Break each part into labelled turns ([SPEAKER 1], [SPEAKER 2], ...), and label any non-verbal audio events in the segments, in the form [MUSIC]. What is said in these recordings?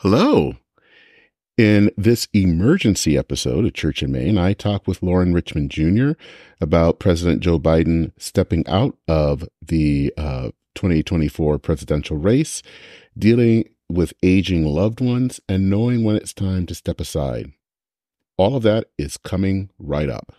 [SPEAKER 1] Hello. In this emergency episode of Church and Main, I talk with Loren Richmond Jr. about President Joe Biden stepping out of the uh, 2024 presidential race, dealing with aging loved ones, and knowing when it's time to step aside. All of that is coming right up.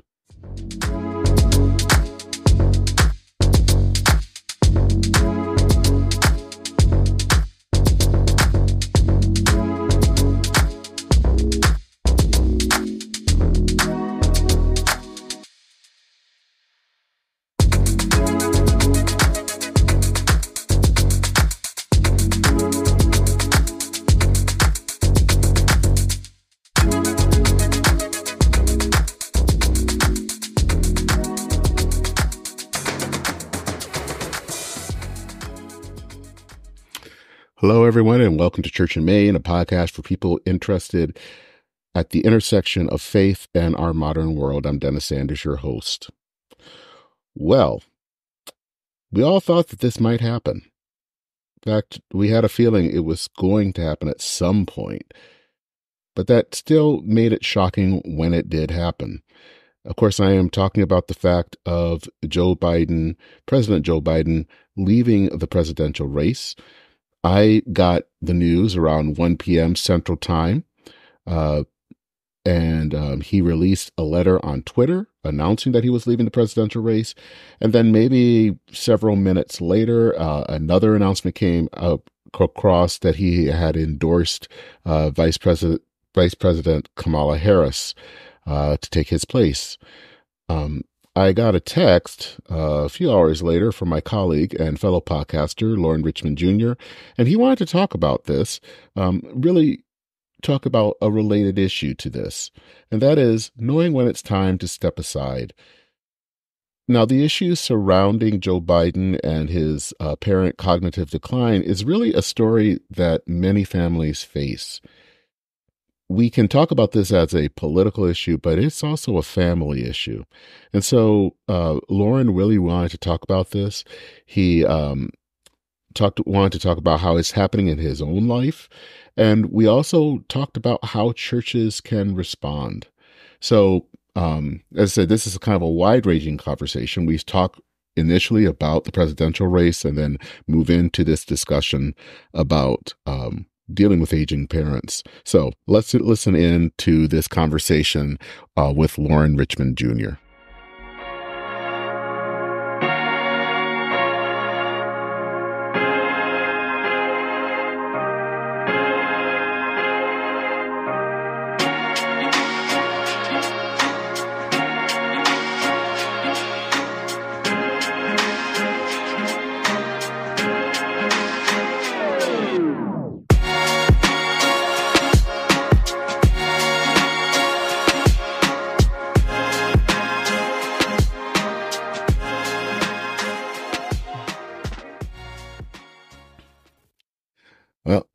[SPEAKER 1] Hello, everyone, and welcome to Church and Main, a podcast for people interested at the intersection of faith and our modern world. I'm Dennis Sanders, your host. Well, we all thought that this might happen. In fact, we had a feeling it was going to happen at some point, but that still made it shocking when it did happen. Of course, I am talking about the fact of Joe Biden, President Joe Biden, leaving the presidential race. I got the news around 1 p.m. Central Time, uh, and um, he released a letter on Twitter announcing that he was leaving the presidential race. And then maybe several minutes later, uh, another announcement came up across that he had endorsed uh, Vice President Vice President Kamala Harris uh, to take his place. Um, I got a text uh, a few hours later from my colleague and fellow podcaster, Loren Richmond Jr., and he wanted to talk about this, um, really talk about a related issue to this, and that is knowing when it's time to step aside. Now, the issue surrounding Joe Biden and his uh, apparent cognitive decline is really a story that many families face we can talk about this as a political issue, but it's also a family issue. And so uh, Loren really wanted to talk about this. He um, talked wanted to talk about how it's happening in his own life, and we also talked about how churches can respond. So, um, as I said, this is kind of a wide ranging conversation. We talk initially about the presidential race, and then move into this discussion about um, dealing with aging parents. So let's listen in to this conversation uh, with Loren Richmond Jr.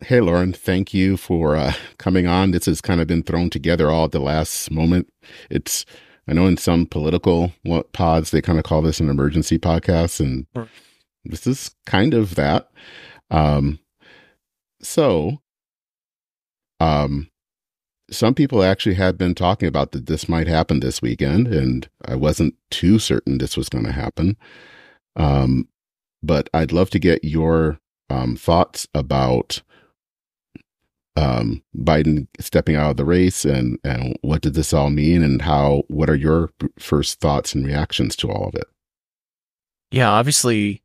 [SPEAKER 1] Hey, Loren, thank you for uh, coming on. This has kind of been thrown together all at the last moment. It's, I know in some political pods, they kind of call this an emergency podcast, and this is kind of that. Um, so, um, some people actually had been talking about that this might happen this weekend, and I wasn't too certain this was going to happen. Um, but I'd love to get your um, thoughts about um, Biden stepping out of the race and, and what did this all mean and how, what are your first thoughts and reactions to all of it?
[SPEAKER 2] Yeah, obviously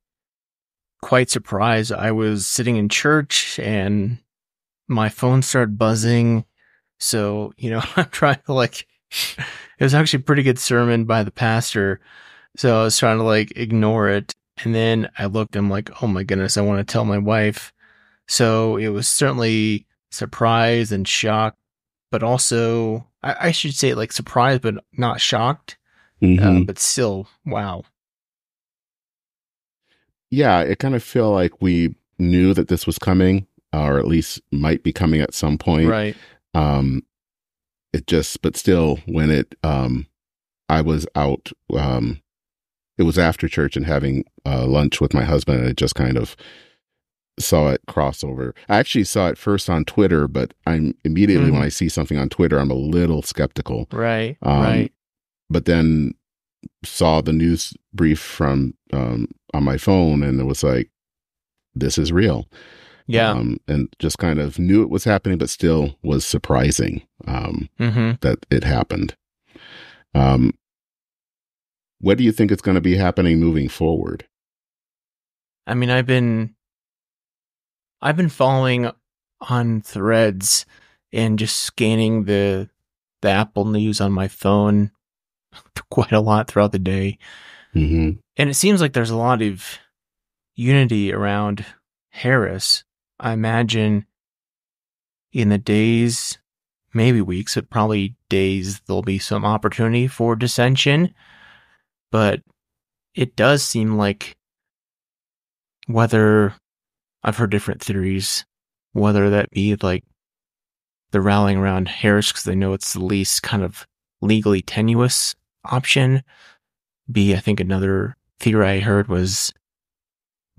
[SPEAKER 2] quite surprised. I was sitting in church and my phone started buzzing. So, you know, [LAUGHS] I'm trying to like, [LAUGHS] it was actually a pretty good sermon by the pastor. So I was trying to like ignore it. And then I looked, I'm like, oh my goodness, I want to tell my wife. So it was certainly surprised and shock, but also I, I should say like surprised but not shocked. Mm-hmm. Uh, but still, wow.
[SPEAKER 1] Yeah, it kind of feel like we knew that this was coming, or at least might be coming at some point.
[SPEAKER 2] Right.
[SPEAKER 1] Um, it just, but still, when it, um, I was out, um, it was after church and having uh, lunch with my husband, and it just kind of saw it crossover. I actually saw it first on Twitter, but I'm immediately
[SPEAKER 2] Mhm.
[SPEAKER 1] when I see something on Twitter, I'm a little skeptical.
[SPEAKER 2] Right.
[SPEAKER 1] Um,
[SPEAKER 2] right.
[SPEAKER 1] But then saw the news brief from um, on my phone, and it was like, this is real.
[SPEAKER 2] Yeah.
[SPEAKER 1] Um, and just kind of knew it was happening, but still was surprising um,
[SPEAKER 2] mm-hmm.
[SPEAKER 1] that it happened. Um, what do you think is going to be happening moving forward?
[SPEAKER 2] I mean, I've been I've been following on threads and just scanning the the Apple News on my phone [LAUGHS] quite a lot throughout the day.
[SPEAKER 1] hmm
[SPEAKER 2] And it seems like there's a lot of unity around Harris. I imagine in the days, maybe weeks, but probably days, there'll be some opportunity for dissension. But it does seem like whether I've heard different theories, whether that be like the rallying around Harris because they know it's the least kind of legally tenuous option. B, I think another theory I heard was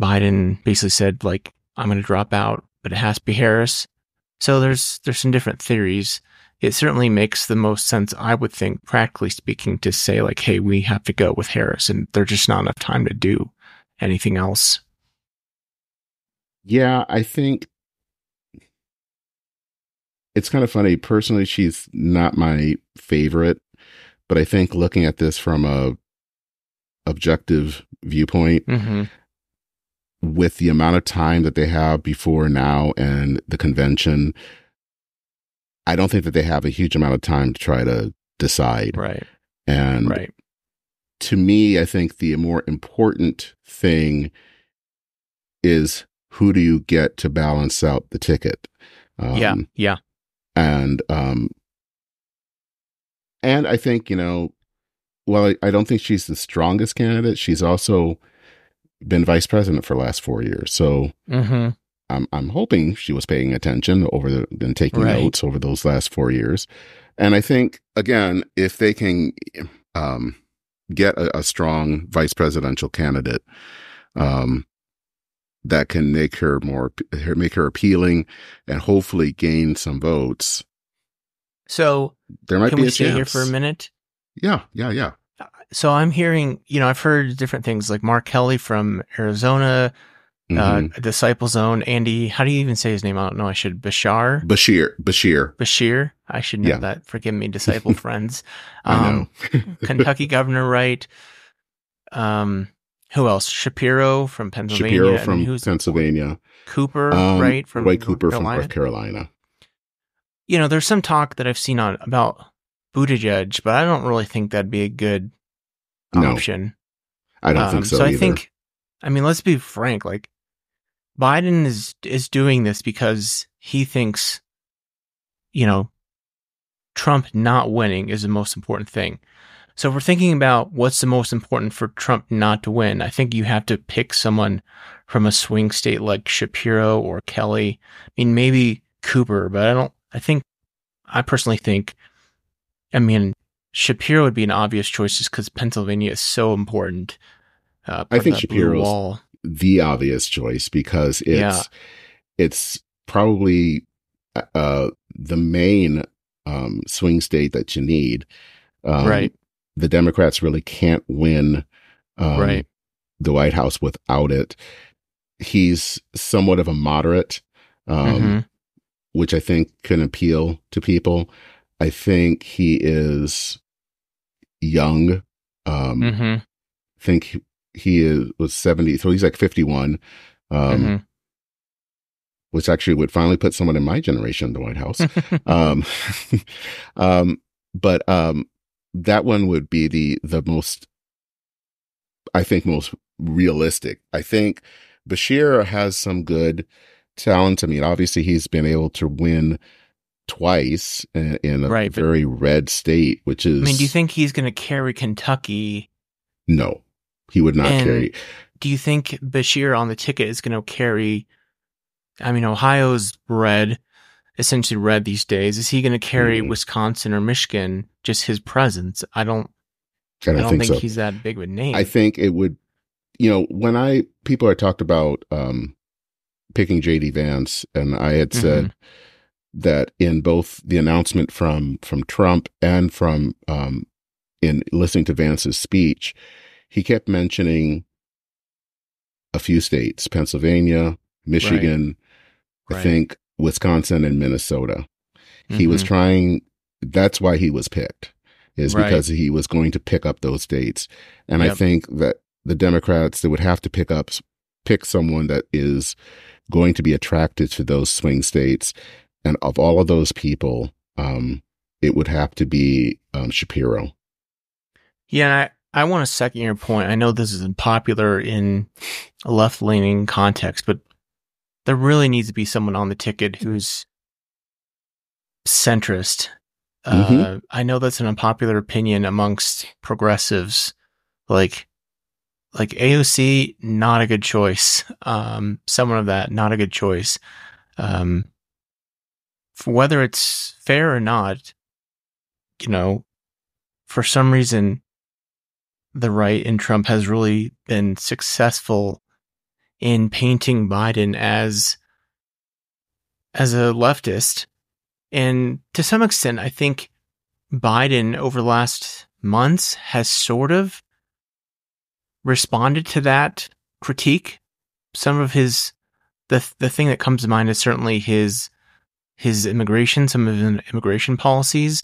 [SPEAKER 2] Biden basically said like I'm going to drop out, but it has to be Harris. So there's there's some different theories. It certainly makes the most sense, I would think, practically speaking, to say like, hey, we have to go with Harris, and there's just not enough time to do anything else.
[SPEAKER 1] Yeah, I think it's kind of funny. Personally, she's not my favorite, but I think looking at this from a objective viewpoint,
[SPEAKER 2] Mm-hmm.
[SPEAKER 1] with the amount of time that they have before now and the convention, I don't think that they have a huge amount of time to try to decide.
[SPEAKER 2] Right.
[SPEAKER 1] And
[SPEAKER 2] Right.
[SPEAKER 1] to me, I think the more important thing is who do you get to balance out the ticket? Um,
[SPEAKER 2] yeah. Yeah.
[SPEAKER 1] and um and i think you know well I, I don't think she's the strongest candidate she's also been vice president for the last four years so
[SPEAKER 2] Mm-hmm.
[SPEAKER 1] i'm i'm hoping she was paying attention over the and taking
[SPEAKER 2] Right.
[SPEAKER 1] notes over those last four years and i think again if they can um get a, a strong vice presidential candidate um that can make her more make her appealing and hopefully gain some votes
[SPEAKER 2] So
[SPEAKER 1] there might
[SPEAKER 2] can
[SPEAKER 1] be
[SPEAKER 2] we
[SPEAKER 1] a
[SPEAKER 2] stay
[SPEAKER 1] chance.
[SPEAKER 2] here for a minute?
[SPEAKER 1] Yeah, yeah, yeah.
[SPEAKER 2] So I'm hearing, you know, I've heard different things like Mark Kelly from Arizona,
[SPEAKER 1] Mhm.
[SPEAKER 2] uh, Disciple Zone, Andy. How do you even say his name? I don't know. I should Bashar,
[SPEAKER 1] Bashir, Bashir.
[SPEAKER 2] Bashir. I should know
[SPEAKER 1] Yeah.
[SPEAKER 2] that. Forgive me, Disciple [LAUGHS] friends. Um, Kentucky Governor Wright. Um, who else? Shapiro from Pennsylvania.
[SPEAKER 1] Shapiro from
[SPEAKER 2] who's
[SPEAKER 1] Pennsylvania.
[SPEAKER 2] Cooper,
[SPEAKER 1] Um,
[SPEAKER 2] right? From
[SPEAKER 1] Roy Cooper from North Carolina.
[SPEAKER 2] You know, there's some talk that I've seen on about Buttigieg, but I don't really think that'd be a good
[SPEAKER 1] No,
[SPEAKER 2] option.
[SPEAKER 1] I don't
[SPEAKER 2] Um,
[SPEAKER 1] think so,
[SPEAKER 2] I
[SPEAKER 1] either.
[SPEAKER 2] think, I mean, let's be frank. Like, Biden is is doing this because he thinks, you know, Trump not winning is the most important thing. So if we're thinking about what's the most important for Trump not to win, I think you have to pick someone from a swing state like Shapiro or Kelly. I mean, maybe Cooper, but I don't. I think, I personally think, I mean, Shapiro would be an obvious choice just because Pennsylvania is so important. Uh,
[SPEAKER 1] I think
[SPEAKER 2] putting that blue
[SPEAKER 1] Shapiro's- the obvious choice because it's
[SPEAKER 2] Yeah.
[SPEAKER 1] it's probably uh the main um swing state that you need. Um,
[SPEAKER 2] Right.
[SPEAKER 1] The Democrats really can't win um,
[SPEAKER 2] Right.
[SPEAKER 1] the White House without it. He's somewhat of a moderate. Um,
[SPEAKER 2] Mhm.
[SPEAKER 1] which I think can appeal to people. I think he is young. Um,
[SPEAKER 2] Mhm.
[SPEAKER 1] I think he- he is, was 70, so he's like 51, um,
[SPEAKER 2] Mhm.
[SPEAKER 1] which actually would finally put someone in my generation in the White House. [LAUGHS] um, [LAUGHS] um, but um, that one would be the the most, I think, most realistic. I think Beshear has some good talent. I mean, obviously, he's been able to win twice in, in a
[SPEAKER 2] Right,
[SPEAKER 1] very red state, which is
[SPEAKER 2] I mean, do you think he's going to carry Kentucky?
[SPEAKER 1] no, he would not
[SPEAKER 2] And-
[SPEAKER 1] carry.
[SPEAKER 2] Do you think Beshear on the ticket is going to carry? I mean, Ohio's red, essentially red these days. Is he going to carry
[SPEAKER 1] Mhm.
[SPEAKER 2] Wisconsin or Michigan? Just his presence. I don't.
[SPEAKER 1] I
[SPEAKER 2] I
[SPEAKER 1] don't,
[SPEAKER 2] don't
[SPEAKER 1] think,
[SPEAKER 2] think,
[SPEAKER 1] so.
[SPEAKER 2] he's that big of a name.
[SPEAKER 1] I think it would, you know, when I people are talked about um, picking JD Vance, and I had said mm-hmm. that in both the announcement from from Trump and from um, in listening to Vance's speech, he kept mentioning a few states: Pennsylvania, Michigan, right. I right. think Wisconsin, and Minnesota. Mm-hmm. He was mm-hmm. trying. That's why he was picked, is right. because he was going to pick up those states, and yep. I think that the Democrats that would have to pick up pick someone that is going to be attracted to those swing states. And of all of those people, um, it would have to be um, Shapiro.
[SPEAKER 2] Yeah, I, I want to second your point. I know this is unpopular in a left leaning context, but there really needs to be someone on the ticket who's centrist. Mm-hmm. Uh, I know that's an unpopular opinion amongst progressives. Like, like AOC, not a good choice. Um, someone of that, not a good choice. Um, whether it's fair or not, you know, for some reason, the right in Trump has really been successful in painting Biden as as a leftist. And to some extent, I think Biden over the last months has sort of responded to that critique. Some of his the the thing that comes to mind is certainly his his immigration, some of his immigration policies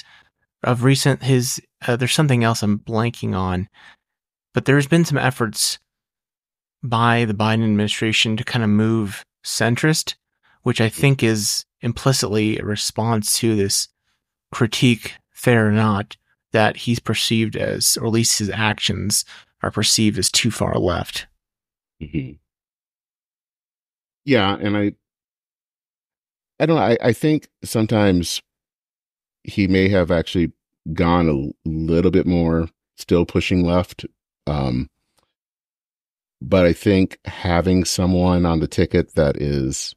[SPEAKER 2] of recent. His uh, there's something else I'm blanking on, but there's been some efforts by the Biden administration to kind of move centrist, which I think is implicitly a response to this critique, fair or not, that he's perceived as, or at least his actions are perceived as too far left.
[SPEAKER 1] Mm-hmm. Yeah, and I, I don't know. I, I think sometimes he may have actually gone a little bit more, still pushing left. Um, but I think having someone on the ticket that is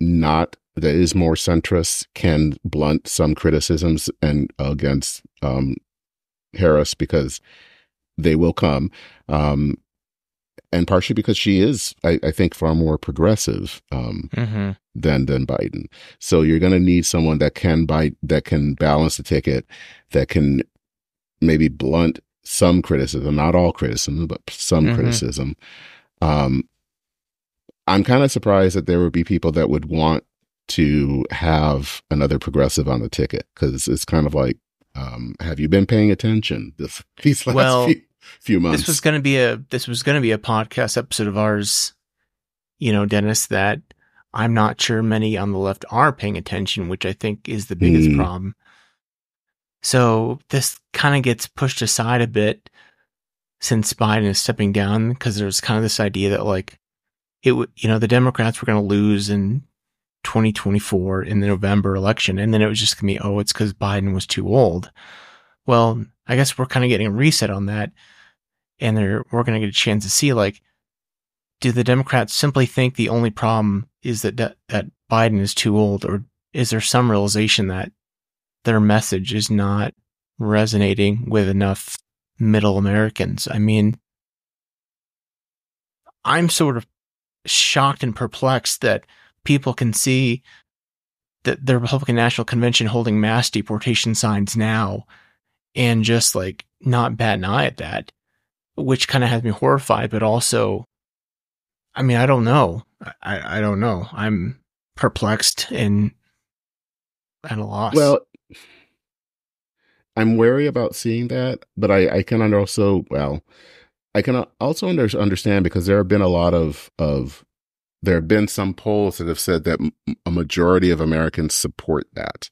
[SPEAKER 1] not that is more centrist can blunt some criticisms and against um, Harris because they will come. Um, and partially because she is, I, I think, far more progressive um, mm-hmm. than than Biden. So you're going to need someone that can bite, that can balance the ticket, that can maybe blunt some criticism, not all criticism, but some mm-hmm. criticism. Um, I'm kind of surprised that there would be people that would want to have another progressive on the ticket because it's kind of like, um, have you been paying attention [LAUGHS] this, these last well, few, few months.
[SPEAKER 2] This was going to be a this was going to be a podcast episode of ours, you know, Dennis. That I'm not sure many on the left are paying attention, which I think is the biggest mm. problem. So this kind of gets pushed aside a bit since Biden is stepping down because there's kind of this idea that like it would, you know, the Democrats were going to lose in 2024 in the November election, and then it was just going to be, oh, it's because Biden was too old. Well, I guess we're kind of getting a reset on that. And we're going to get a chance to see, like, do the Democrats simply think the only problem is that, that, that Biden is too old? Or is there some realization that their message is not resonating with enough middle Americans? I mean, I'm sort of shocked and perplexed that people can see that the Republican National Convention holding mass deportation signs now and just like not bat an eye at that, which kind of has me horrified, but also, I mean, I don't know. I, I don't know. I'm perplexed and at a loss.
[SPEAKER 1] Well, I'm wary about seeing that, but I, I can also, well, I can also under, understand because there have been a lot of, of, there have been some polls that have said that a majority of Americans support that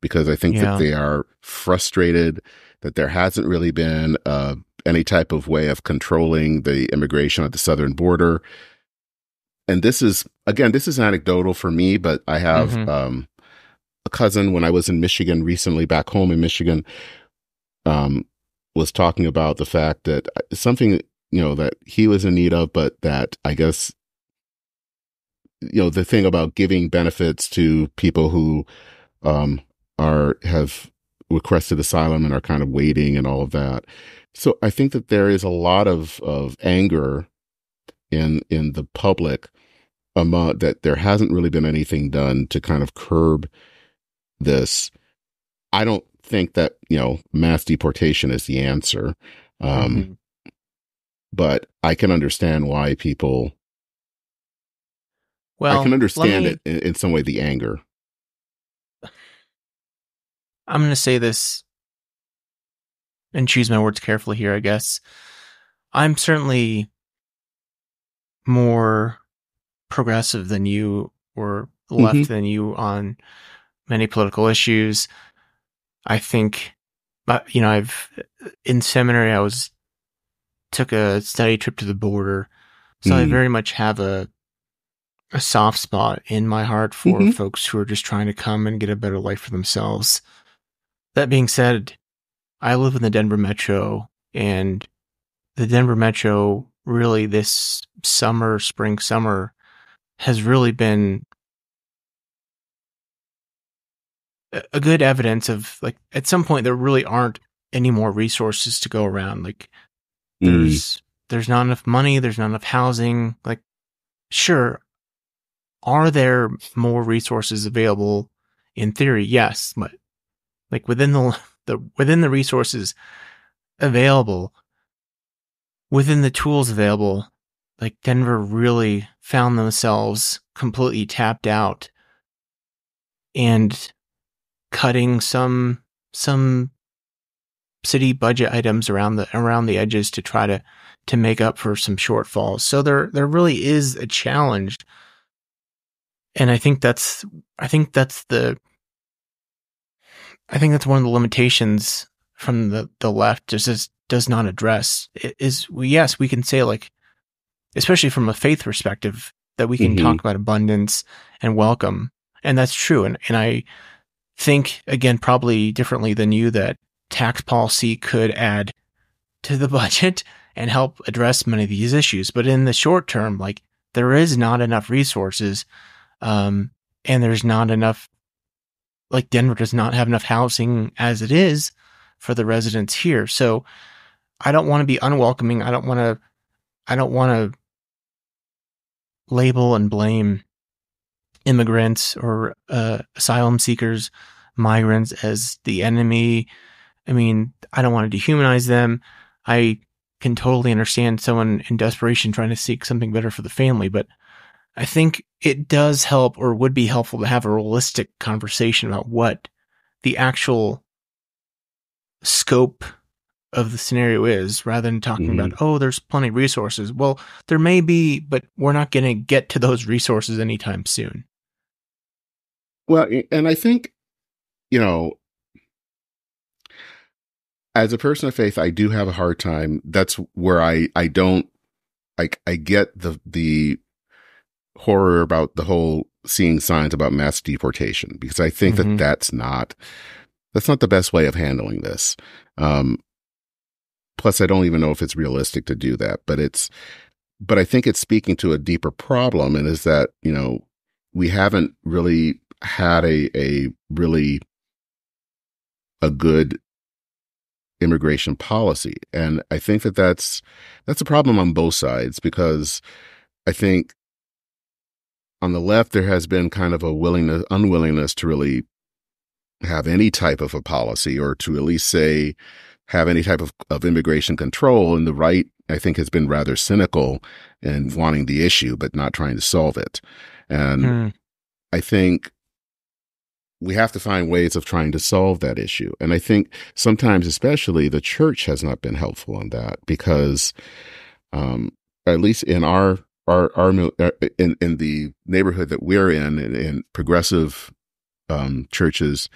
[SPEAKER 1] because I think yeah. that they are frustrated that there hasn't really been uh, any type of way of controlling the immigration at the southern border. And this is, again, this is anecdotal for me, but I have mm-hmm. um, a cousin when I was in Michigan recently, back home in Michigan, um, was talking about the fact that uh, something, you know, that he was in need of, but that I guess, you know, the thing about giving benefits to people who um, are have requested asylum and are kind of waiting and all of that. So I think that there is a lot of of anger in in the public among that there hasn't really been anything done to kind of curb this. I don't think that you know mass deportation is the answer, um, mm-hmm. but I can understand why people. Well, I can understand me, it in, in some way. The anger.
[SPEAKER 2] I'm going to say this and choose my words carefully here. I guess I'm certainly more progressive than you or left mm-hmm. than you on many political issues. I think, but you know, I've in seminary, I was took a study trip to the border, so mm. I very much have a a soft spot in my heart for mm-hmm. folks who are just trying to come and get a better life for themselves. That being said, I live in the Denver metro and the Denver metro really this summer, spring, summer has really been a good evidence of like at some point there really aren't any more resources to go around. Like there's mm. there's not enough money, there's not enough housing. Like sure, are there more resources available in theory? Yes, but like within the [LAUGHS] the within the resources available, within the tools available, like Denver really found themselves completely tapped out and cutting some some city budget items around the around the edges to try to to make up for some shortfalls. So there there really is a challenge. And I think that's I think that's the I think that's one of the limitations from the, the left just is, does not address is yes, we can say like especially from a faith perspective that we can mm-hmm. talk about abundance and welcome. And that's true. And and I think again probably differently than you that tax policy could add to the [LAUGHS] budget and help address many of these issues. But in the short term, like there is not enough resources, um, and there's not enough. Like Denver does not have enough housing as it is for the residents here. So I don't want to be unwelcoming. I don't want to. I don't want to label and blame immigrants or uh, asylum seekers, migrants as the enemy. I mean, I don't want to dehumanize them. I can totally understand someone in desperation trying to seek something better for the family, but I think it does help or would be helpful to have a realistic conversation about what the actual scope of the scenario is rather than talking mm-hmm. about, oh, there's plenty of resources. Well, there may be, but we're not going to get to those resources anytime soon.
[SPEAKER 1] Well, and I think, you know, as a person of faith, I do have a hard time. That's where I, I don't, like, I get the, the horror about the whole seeing signs about mass deportation because I think mm-hmm. that that's not, that's not the best way of handling this. Um, plus, I don't even know if it's realistic to do that, but it's, but I think it's speaking to a deeper problem and is that, you know, we haven't really had a a really a good immigration policy. And i think that that's that's a problem on both sides because i think on the left there has been kind of a willingness unwillingness to really have any type of a policy or to at least say have any type of, of immigration control. And the right i think has been rather cynical in wanting the issue but not trying to solve it. And hmm. i think we have to find ways of trying to solve that issue. And I think sometimes, especially, the church has not been helpful in that because, um, at least in our our our uh, in in the neighborhood that we're in, in, in progressive um, churches,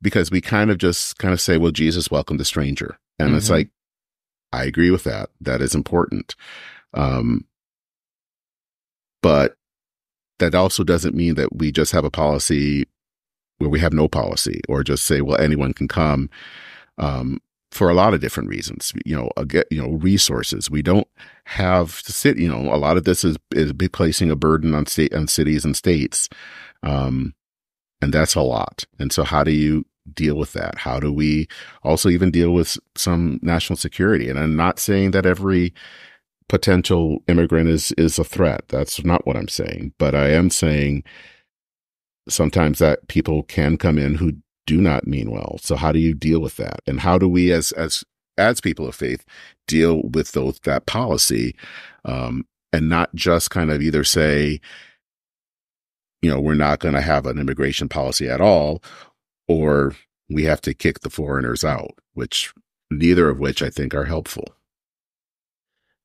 [SPEAKER 1] because we kind of just kind of say, "Well, Jesus welcomed the stranger," and mm-hmm. it's like, I agree with that. That is important, um, but that also doesn't mean that we just have a policy where we have no policy or just say, well, anyone can come. Um, for a lot of different reasons, you know, get you know resources. We don't have to sit. You know, a lot of this is is placing a burden on state on cities and states, um, and that's a lot. And so, how do you deal with that? How do we also even deal with some national security? And I'm not saying that every potential immigrant is is a threat. That's not what I'm saying, but I am saying sometimes that people can come in who do not mean well. So how do you deal with that? And how do we as as as people of faith deal with those that policy um, and not just kind of either say you know we're not going to have an immigration policy at all or we have to kick the foreigners out which neither of which I think are helpful.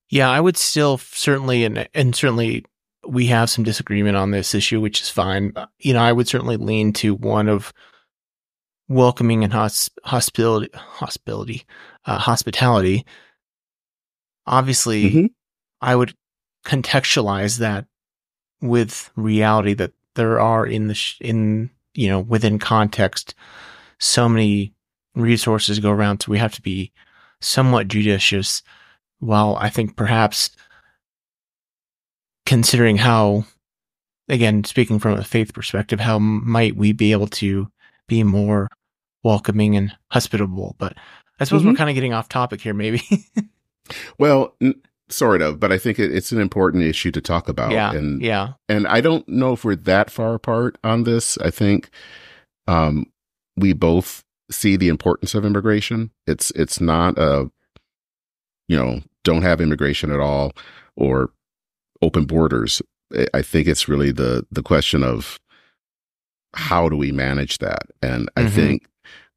[SPEAKER 2] Yeah, I would still certainly and and certainly we have some disagreement on this issue, which is fine. You know, I would certainly lean to one of welcoming and hosp- hospitality, hospitality, uh, hospitality. Obviously, mm-hmm. I would contextualize that with reality that there are in the sh- in you know within context so many resources go around, so we have to be somewhat judicious. While I think perhaps considering how, again, speaking from a faith perspective, how might we be able to be more welcoming and hospitable? But I suppose mm-hmm. we're kind of getting off topic here, maybe. [LAUGHS]
[SPEAKER 1] well, n- sort of, but I think it, it's an important issue to talk about.
[SPEAKER 2] Yeah,
[SPEAKER 1] and
[SPEAKER 2] yeah.
[SPEAKER 1] And I don't know if we're that far apart on this. I think um, we both see the importance of immigration. It's it's not a you know don't have immigration at all or open borders. I think it's really the the question of how do we manage that, and I mm-hmm. think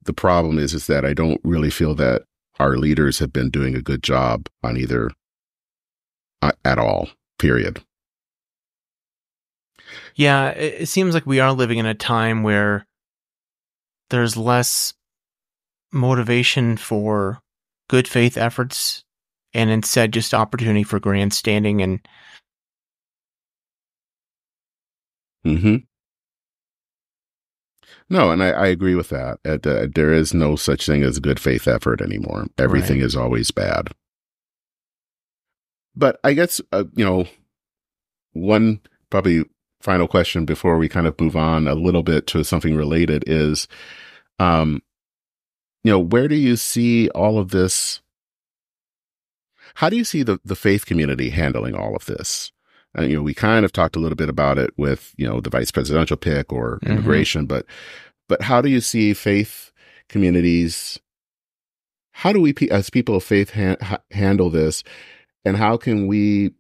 [SPEAKER 1] the problem is is that I don't really feel that our leaders have been doing a good job on either uh, at all. Period.
[SPEAKER 2] Yeah, it seems like we are living in a time where there's less motivation for good faith efforts and instead just opportunity for grandstanding and
[SPEAKER 1] hmm No, and I, I, agree with that. Uh, there is no such thing as good faith effort anymore. Everything right. is always bad. But I guess, uh, you know, one probably final question before we kind of move on a little bit to something related is, um, you know, where do you see all of this? How do you see the, the faith community handling all of this? Uh, you know, we kind of talked a little bit about it with, you know, the vice presidential pick or mm-hmm. immigration, but, but how do you see faith communities? How do we, as people of faith, ha- handle this? And how can we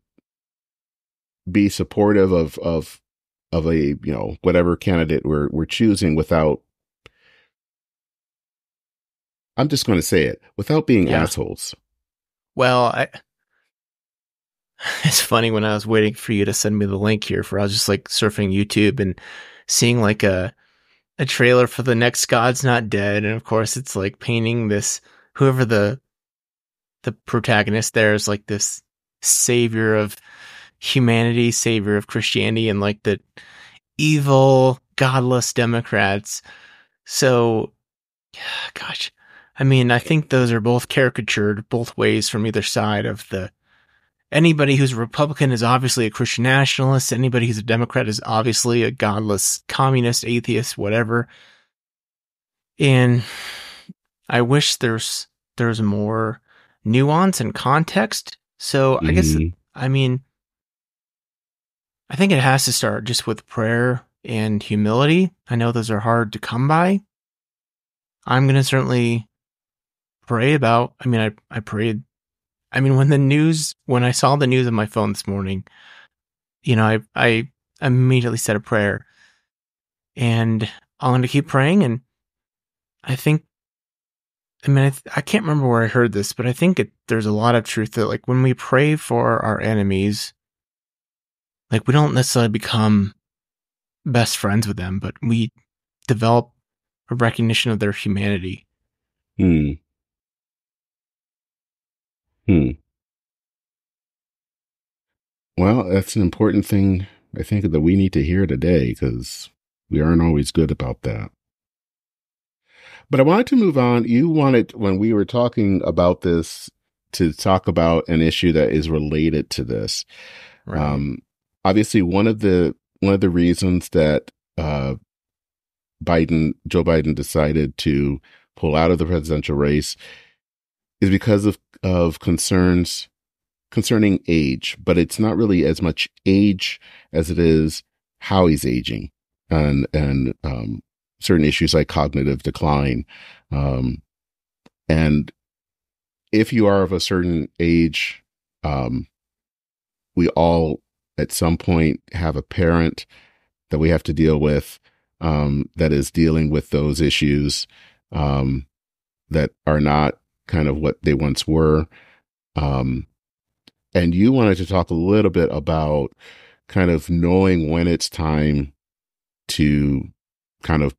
[SPEAKER 1] be supportive of, of, of a, you know, whatever candidate we're, we're choosing without I'm just going to say it without being yeah. assholes.
[SPEAKER 2] Well, I, [LAUGHS] it's funny when I was waiting for you to send me the link here for I was just like surfing YouTube and seeing like a a trailer for the next God's Not Dead and of course it's like painting this whoever the the protagonist there is like this savior of humanity, savior of Christianity and like the evil godless Democrats. So [SIGHS] gosh, I mean, I think those are both caricatured both ways from either side of the anybody who's a Republican is obviously a Christian nationalist. Anybody who's a Democrat is obviously a godless communist, atheist, whatever. And I wish there's there's more nuance and context. So. I guess mm-hmm. I mean I think it has to start just with prayer and humility. I know those are hard to come by. I'm going to certainly pray about. I mean, I, I prayed. I mean, when the news, when I saw the news on my phone this morning, you know, I, I immediately said a prayer and I'm going to keep praying. And I think, I mean, I, th- I can't remember where I heard this, but I think it, there's a lot of truth that like when we pray for our enemies, like we don't necessarily become best friends with them, but we develop a recognition of their humanity.
[SPEAKER 1] Hmm. Hmm. Well, that's an important thing I think that we need to hear today because we aren't always good about that. But I wanted to move on. You wanted, when we were talking about this, to talk about an issue that is related to this. Right. Um, obviously, one of the one of the reasons that uh, Biden, Joe Biden, decided to pull out of the presidential race is because of of concerns concerning age, but it's not really as much age as it is how he's aging and, and, um, certain issues like cognitive decline. Um, and if you are of a certain age, um, we all at some point have a parent that we have to deal with um, that is dealing with those issues um, that are not kind of what they once were. Um, and you wanted to talk a little bit about kind of knowing when it's time to kind of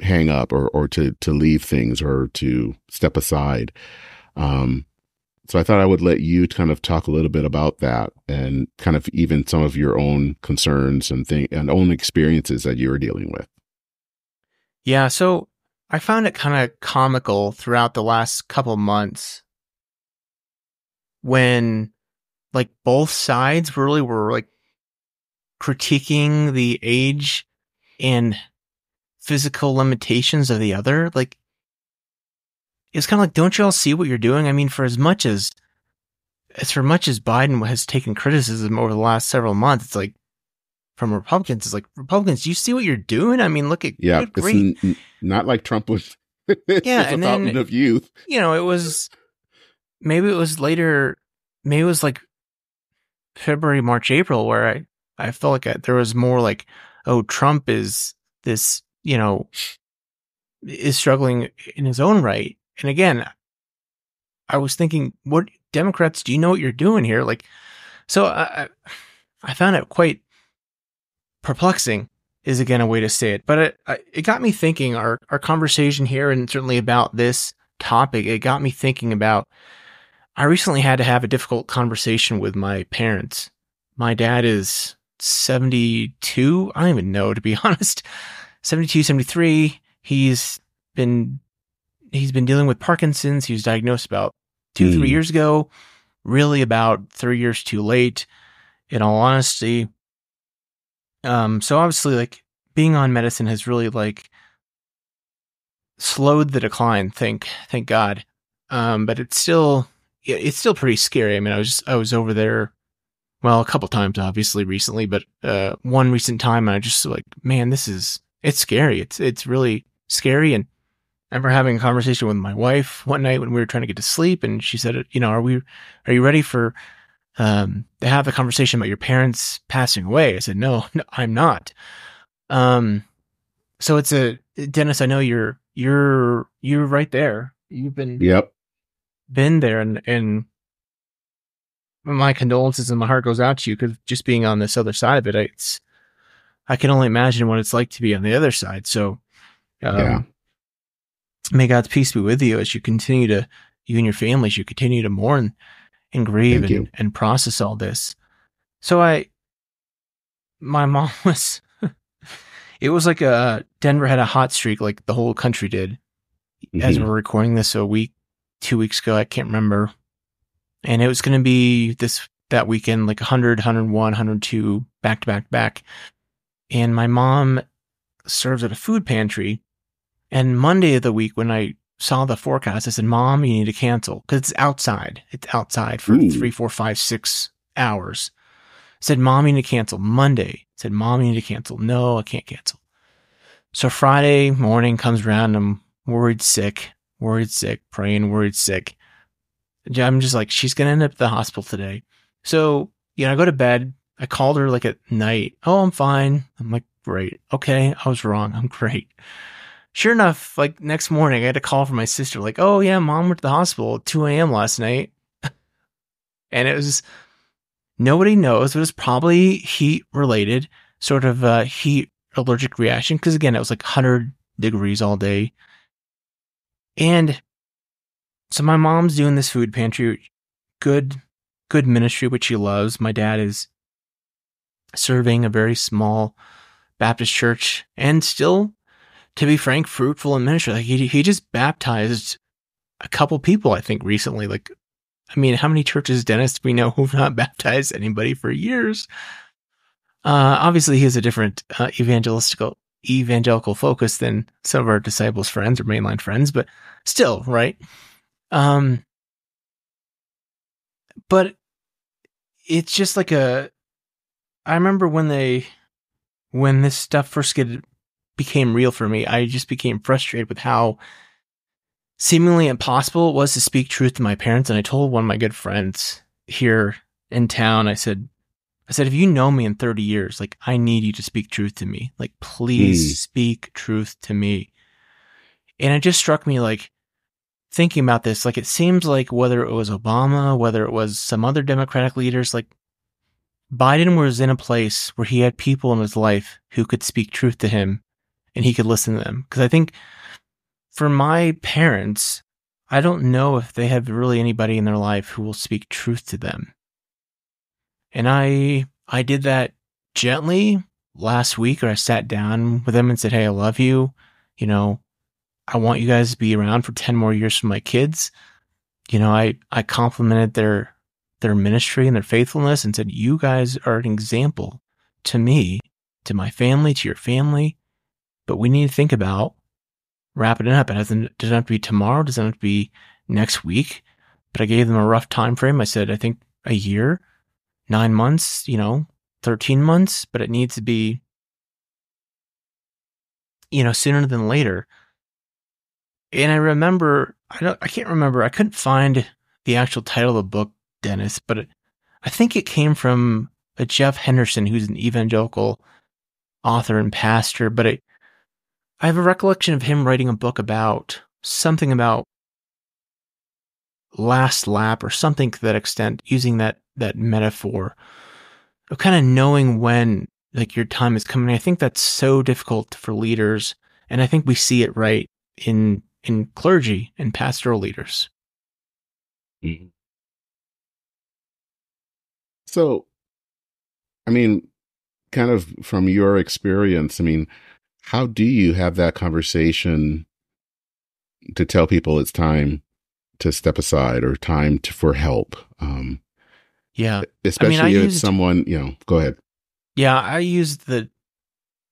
[SPEAKER 1] hang up or, or to, to leave things or to step aside. Um, so I thought I would let you kind of talk a little bit about that and kind of even some of your own concerns and thing and own experiences that you were dealing with.
[SPEAKER 2] Yeah, so I found it kind of comical throughout the last couple months when like both sides really were like critiquing the age and physical limitations of the other. Like it's kind of like, don't you all see what you're doing? I mean, for as much as, as for much as Biden has taken criticism over the last several months, it's like from Republicans, it's like Republicans, do you see what you're doing? I mean, look at
[SPEAKER 1] yeah, great. N- not like Trump was. [LAUGHS]
[SPEAKER 2] yeah, and then
[SPEAKER 1] of youth.
[SPEAKER 2] You know, it was maybe it was later. Maybe it was like February, March, April, where I I felt like I, there was more like, oh, Trump is this, you know, is struggling in his own right, and again, I was thinking, what Democrats, do you know what you're doing here? Like, so I, I found it quite perplexing is again a way to say it, but it, it got me thinking our, our conversation here and certainly about this topic, it got me thinking about, I recently had to have a difficult conversation with my parents. My dad is 72. I don't even know, to be [LAUGHS] honest. 72, 73. He's been he's been dealing with Parkinson's. He was diagnosed about two, mm. three hmm. years ago, really about three years too late, in all honesty. Um, so obviously, like being on medicine has really like slowed the decline. Thank, thank God. Um, but it's still, it's still pretty scary. I mean, I was, I was over there, well, a couple times, obviously recently, but, uh, one recent time I just like, man, this is, it's scary. It's, it's really scary. And I remember having a conversation with my wife one night when we were trying to get to sleep, and she said, "You know, are we? Are you ready for um, to have a conversation about your parents passing away?" I said, "No, [LAUGHS] no I'm not." Um, so it's a Dennis. I know you're you're you're right there. You've been
[SPEAKER 1] yep
[SPEAKER 2] been there, and and my condolences and my heart goes out to you because just being on this other side of it, it's I can only imagine what it's like to be on the other side. So, um, yeah may God's peace be with you as you continue to, you and your families, you continue to mourn and grieve and, and, process all this. So I, my [LAUGHS] mom was, it was like a, Denver had a hot streak like the whole country did mm-hmm. as we're recording this a week, two weeks ago. I can't remember. And it was going to be this, that weekend, like 100, 101, 102, back to back to back. And my mom serves at a food pantry and Monday of the week, when I saw the forecast, I said, Mom, you need to cancel because it's outside. It's outside for Ooh. three, four, five, six hours. I said, Mom, you need to cancel. Monday, I said, Mom, you need to cancel. No, I can't cancel. So Friday morning comes around. I'm worried sick, worried sick, praying, worried sick. I'm just like, she's going to end up at the hospital today. So, you know, I go to bed. I called her like at night. Oh, I'm fine. I'm like, great. Okay. I was wrong. I'm [LAUGHS] great sure enough, like next morning, I had a call from my sister, like, "Oh yeah, mom went to the hospital at 2 a.m. last night," [LAUGHS] and it was nobody knows, but it's probably heat related, sort of a heat allergic reaction. Because again, it was like 100 degrees all day, and so my mom's doing this food pantry, good, good ministry which she loves. My dad is serving a very small Baptist church and still to be frank, fruitful in ministry. Like he he just baptized a couple people, I think, recently. Like, I mean, how many churches, Dennis, we know [LAUGHS] who've not baptized anybody for years? Uh, obviously, he has a different uh, evangelistical evangelical focus than some of our disciples' friends or mainline friends, but still, right? Um, but it's just like a. I remember when they, when this stuff first get, became real for me, I just became frustrated with how seemingly impossible it was to speak truth to my parents. And I told one of my good friends here in town, I said, I said, if you know me in 30 years, like I need you to speak truth to me. Like, please mm. speak truth to me. And it just struck me like thinking about this, like it seems like whether it was Obama, whether it was some other Democratic leaders, like Biden was in a place where he had people in his life who could speak truth to him and he could listen to them. Cause I think for my parents, I don't know if they have really anybody in their life who will speak truth to them. And I, I did that gently last week, or I sat down with them and said, Hey, I love you. You know, I want you guys to be around for 10 more years for my kids. You know, I, I complimented their, their ministry and their faithfulness and said, you guys are an example to me, to my family, to your family. But we need to think about wrapping it up. It doesn't, doesn't have to be tomorrow. Doesn't have to be next week. But I gave them a rough time frame. I said, I think a year, nine months, you know, 13 months, but it needs to be, you know, sooner than later. And I remember, I don't, I can't remember. I couldn't find the actual title of the book, Dennis, but it, I think it came from a Jeff Henderson, who's an evangelical author and pastor. But it, I have a recollection of him writing a book about something about last lap or something to that extent, using that that metaphor of kind of knowing when like your time is coming. I think that's so difficult for leaders, and I think we see it right in in clergy and pastoral leaders.
[SPEAKER 1] Mm-hmm. So, I mean, kind of from your experience, I mean, how do you have that conversation to tell people it's time to step aside or time to, for help? Um,
[SPEAKER 2] yeah,
[SPEAKER 1] especially I mean, I if used, someone, you know, go ahead.
[SPEAKER 2] Yeah, I used the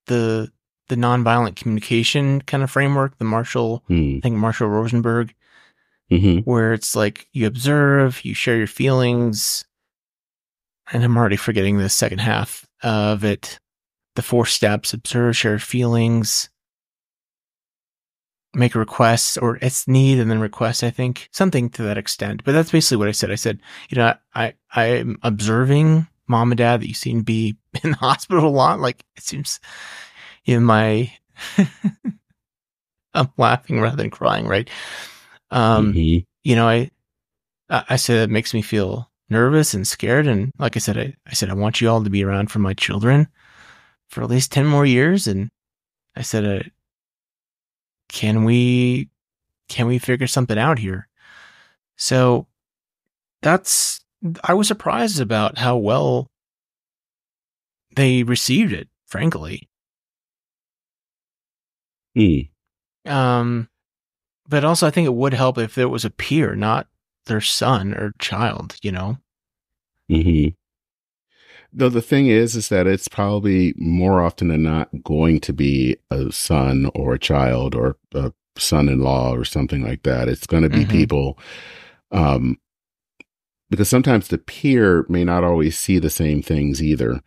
[SPEAKER 2] the the nonviolent communication kind of framework, the Marshall, hmm. I think Marshall Rosenberg, mm-hmm. where it's like you observe, you share your feelings, and I'm already forgetting the second half of it the four steps observe, share feelings, make requests or it's need and then request, I think something to that extent. But that's basically what I said. I said, you know, I, I'm observing mom and dad that you seem to be [LAUGHS] in the hospital a lot. Like it seems in my, [LAUGHS] I'm laughing rather than crying, right? Um, mm-hmm. you know, I, I said it makes me feel nervous and scared. And like I said, I, I said, I want you all to be around for my children for at least 10 more years. And I said, uh, can we, can we figure something out here? So that's, I was surprised about how well they received it, frankly.
[SPEAKER 1] Hmm.
[SPEAKER 2] Um, but also I think it would help if it was a peer, not their son or child, you know?
[SPEAKER 1] Mm-hmm. Though the thing is, is that it's probably more often than not going to be a son or a child or a son-in-law or something like that. It's going to be mm-hmm. people, um, because sometimes the peer may not always see the same things either.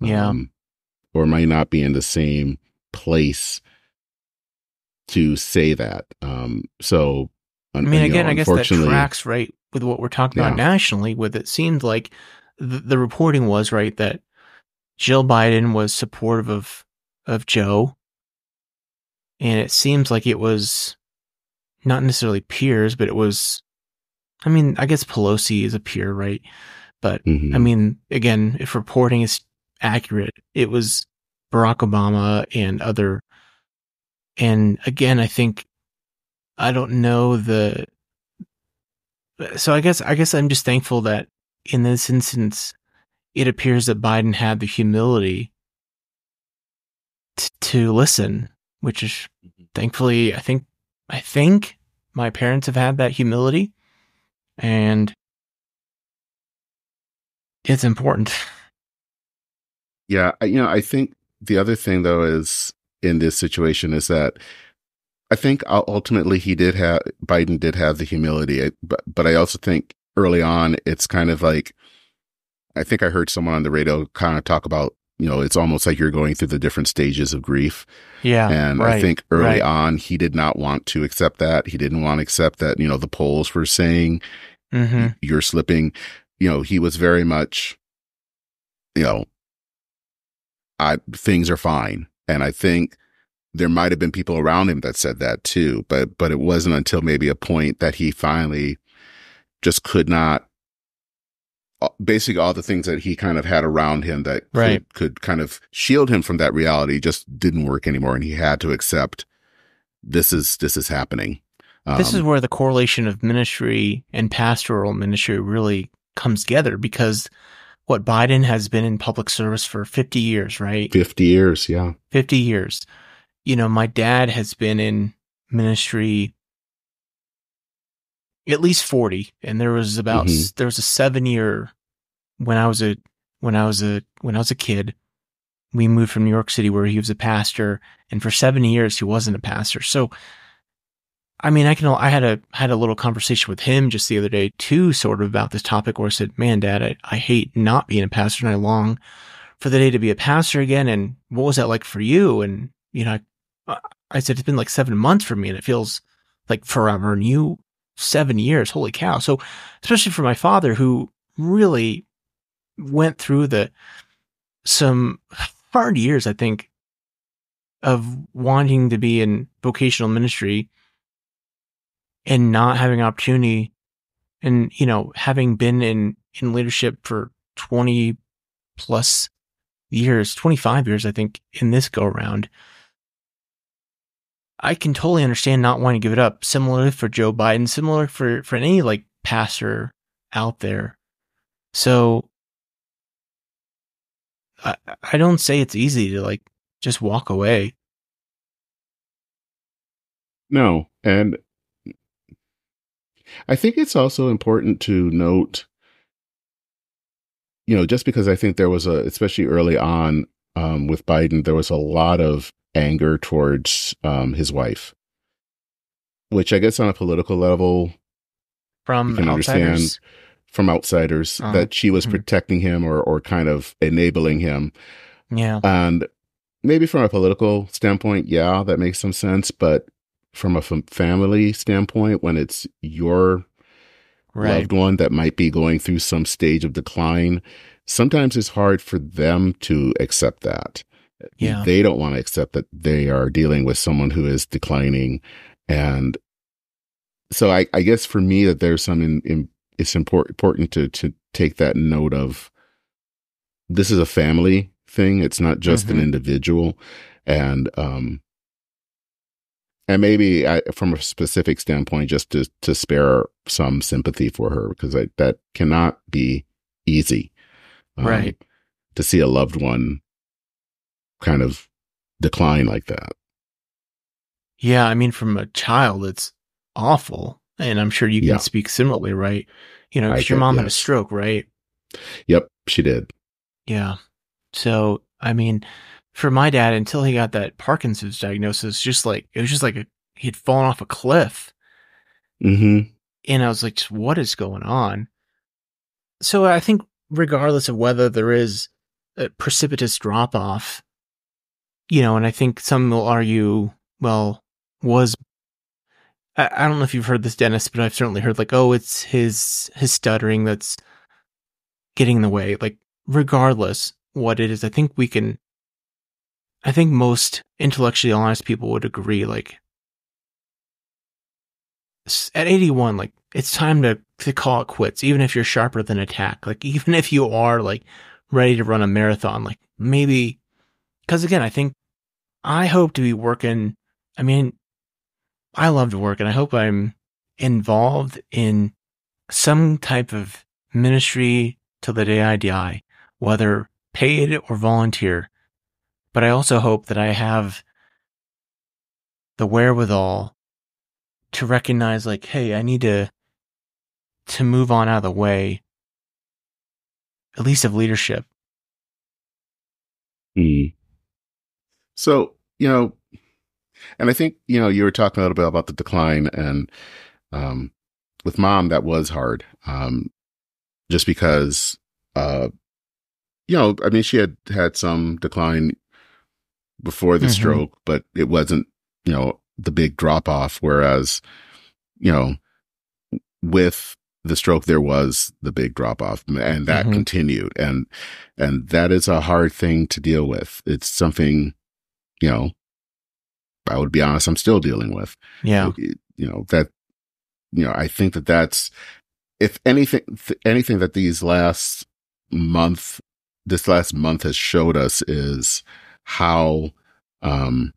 [SPEAKER 2] Yeah. Um,
[SPEAKER 1] or might not be in the same place to say that. Um, so,
[SPEAKER 2] I mean, again, know, I guess that tracks right with what we're talking yeah. about nationally. With it seems like the, the reporting was right that Jill Biden was supportive of of Joe, and it seems like it was not necessarily peers, but it was. I mean, I guess Pelosi is a peer, right? But mm-hmm. I mean, again, if reporting is accurate, it was Barack Obama and other. And again, I think I don't know the. So I guess I guess I'm just thankful that in this instance, it appears that Biden had the humility t- to listen, which is mm-hmm. thankfully, I think, I think my parents have had that humility and it's important.
[SPEAKER 1] Yeah. You know, I think the other thing though is in this situation is that I think ultimately he did have, Biden did have the humility, but, but I also think early on, it's kind of like I think I heard someone on the radio kind of talk about, you know, it's almost like you're going through the different stages of grief.
[SPEAKER 2] Yeah.
[SPEAKER 1] And
[SPEAKER 2] right,
[SPEAKER 1] I think early
[SPEAKER 2] right.
[SPEAKER 1] on, he did not want to accept that. He didn't want to accept that, you know, the polls were saying
[SPEAKER 2] Mhm.
[SPEAKER 1] you're slipping. You know, he was very much, you know, I things are fine. And I think there might have been people around him that said that too, but but it wasn't until maybe a point that he finally just could not uh, basically all the things that he kind of had around him that
[SPEAKER 2] Right.
[SPEAKER 1] could, could kind of shield him from that reality just didn't work anymore and he had to accept this is this is happening.
[SPEAKER 2] this is
[SPEAKER 1] Um,
[SPEAKER 2] where the correlation of ministry and pastoral ministry really comes together because what Biden has been in public service for 50 years, right?
[SPEAKER 1] 50 years, yeah.
[SPEAKER 2] 50 years. You know, my dad has been in ministry at least 40 and there was about
[SPEAKER 1] Mhm.
[SPEAKER 2] there was a 7 year when I was a when I was a when I was a kid we moved from New York City where he was a pastor and for 7 years he wasn't a pastor. So I mean, I can I had a had a little conversation with him just the other day too sort of about this topic where I said, "Man, dad, I, I hate not being a pastor and I long for the day to be a pastor again and what was that like for you?" And you know, I, I said it's been like 7 months for me and it feels like forever and you 7 years. Holy cow. So, especially for my father who really went through the some hard years, I think, of wanting to be in vocational ministry and not having opportunity and, you know, having been in, in leadership for 20 plus years, 25 years, I think, in this go around. I can totally understand not wanting to give it up. Similar for Joe Biden, similar for, for any like passer out there. So I, I don't say it's easy to like just walk away.
[SPEAKER 1] No. And I think it's also important to note, you know, just because I think there was a, especially early on um, with Biden, there was a lot of anger towards um, his wife, which I guess on a political level
[SPEAKER 2] From
[SPEAKER 1] You can understand from outsiders
[SPEAKER 2] Uh-huh.
[SPEAKER 1] that she was
[SPEAKER 2] Mhm.
[SPEAKER 1] protecting him or, or kind of enabling him.
[SPEAKER 2] Yeah.
[SPEAKER 1] And maybe from a political standpoint, yeah, that makes some sense. But from a family standpoint, when it's your
[SPEAKER 2] Right.
[SPEAKER 1] loved one that might be going through some stage of decline, sometimes it's hard for them to accept that.
[SPEAKER 2] Yeah.
[SPEAKER 1] They don't want to accept that they are dealing with someone who is declining. And so I, I guess for me that there's some in, in it's important important to to take that note of this is a family thing. It's not just an
[SPEAKER 2] Mhm.
[SPEAKER 1] individual. And um and maybe I, from a specific standpoint, just to to spare some sympathy for her because I, that cannot be easy, um,
[SPEAKER 2] Right.
[SPEAKER 1] To see a loved one kind of decline like that.
[SPEAKER 2] Yeah. I mean, from a child, it's awful. And I'm sure you can
[SPEAKER 1] Yeah.
[SPEAKER 2] speak similarly, right? You know,
[SPEAKER 1] I
[SPEAKER 2] 'cause your mom had a stroke, right?
[SPEAKER 1] Yep, she did.
[SPEAKER 2] Yeah. So, I mean, for my dad, until he got that Parkinson's diagnosis, just like, it was just like a, he'd fallen off a cliff.
[SPEAKER 1] hmm
[SPEAKER 2] And I was like, what is going on? So I think regardless of whether there is a precipitous drop off, you know, and I think some will argue, well, was I, I don't know if you've heard this, Dennis, but I've certainly heard like, oh, it's his his stuttering that's getting in the way. Like, regardless what it is, I think we can I think most intellectually honest people would agree, like at 81, like it's time to, to call it quits, even if you're sharper than attack. Like even if you are like ready to run a marathon, like maybe, cause again, I think I hope to be working. I mean, I love to work and I hope I'm involved in some type of ministry till the day I die, whether paid or volunteer. But I also hope that I have the wherewithal to recognize like, hey, I need to to move on out of the way, at least of leadership.
[SPEAKER 1] Mm. So, you know, and I think, you know, you were talking a little bit about the decline and um with mom that was hard. Um just because uh, you know, I mean, she had had some decline before the
[SPEAKER 2] Mhm.
[SPEAKER 1] stroke, but it wasn't, you know, the big drop off. Whereas, you know, with the stroke, there was the big drop off and that
[SPEAKER 2] Mhm.
[SPEAKER 1] continued. And, and that is a hard thing to deal with. It's something, you know, I would be honest, I'm still dealing with
[SPEAKER 2] Yeah.
[SPEAKER 1] you know that you know i think that that's if anything th- anything that these last month this last month has showed us is how um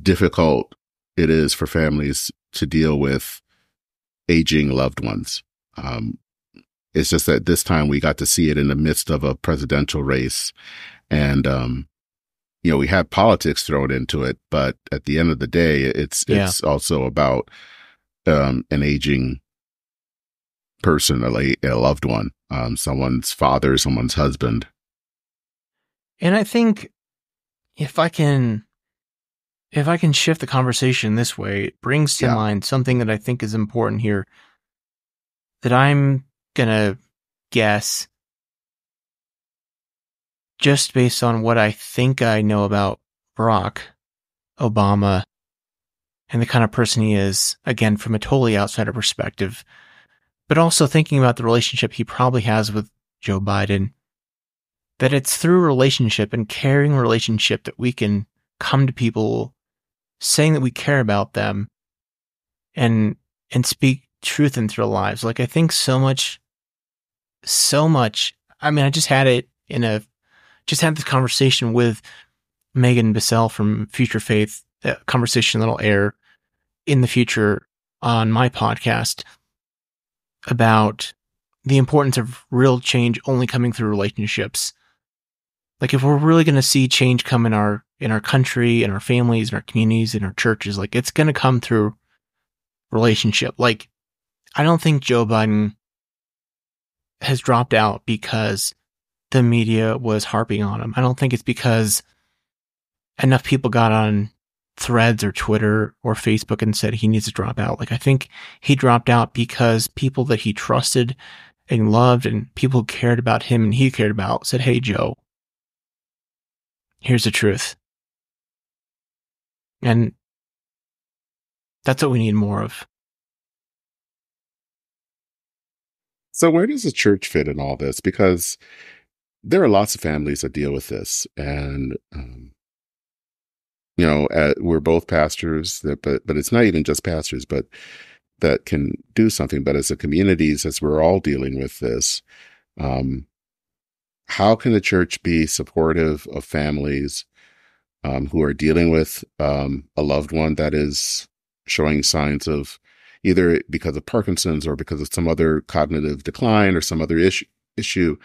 [SPEAKER 1] difficult it is for families to deal with aging loved ones um it's just that this time we got to see it in the midst of a presidential race and um you know we have politics thrown into it but at the end of the day it's
[SPEAKER 2] Yeah.
[SPEAKER 1] it's also about um an aging person a, a loved one um someone's father someone's husband
[SPEAKER 2] And I think if I can if I can shift the conversation this way, it brings to
[SPEAKER 1] Yeah.
[SPEAKER 2] mind something that I think is important here that I'm going to guess just based on what I think I know about Barack Obama and the kind of person he is, again, from a totally outsider perspective, but also thinking about the relationship he probably has with Joe Biden that it's through relationship and caring relationship that we can come to people saying that we care about them and and speak truth into their lives. Like i think so much so much i mean i just had it in a just had this conversation with megan bissell from future faith a conversation that'll air in the future on my podcast about the importance of real change only coming through relationships. Like if we're really going to see change come in our in our country in our families in our communities in our churches like it's going to come through relationship. Like i don't think joe biden has dropped out because the media was harping on him i don't think it's because enough people got on threads or twitter or facebook and said he needs to drop out like i think he dropped out because people that he trusted and loved and people who cared about him and he cared about said hey joe here's the truth. And that's what we need more of.
[SPEAKER 1] so where does the church fit in all this because there are lots of families that deal with this and um you know we're both pastors that but but it's not even just pastors but that can do something but as a communities as we're all dealing with this um how can the church be supportive of families um, who are dealing with um, a loved one that is showing signs of either because of Parkinson's or because of some other cognitive decline or some other issue? Issue.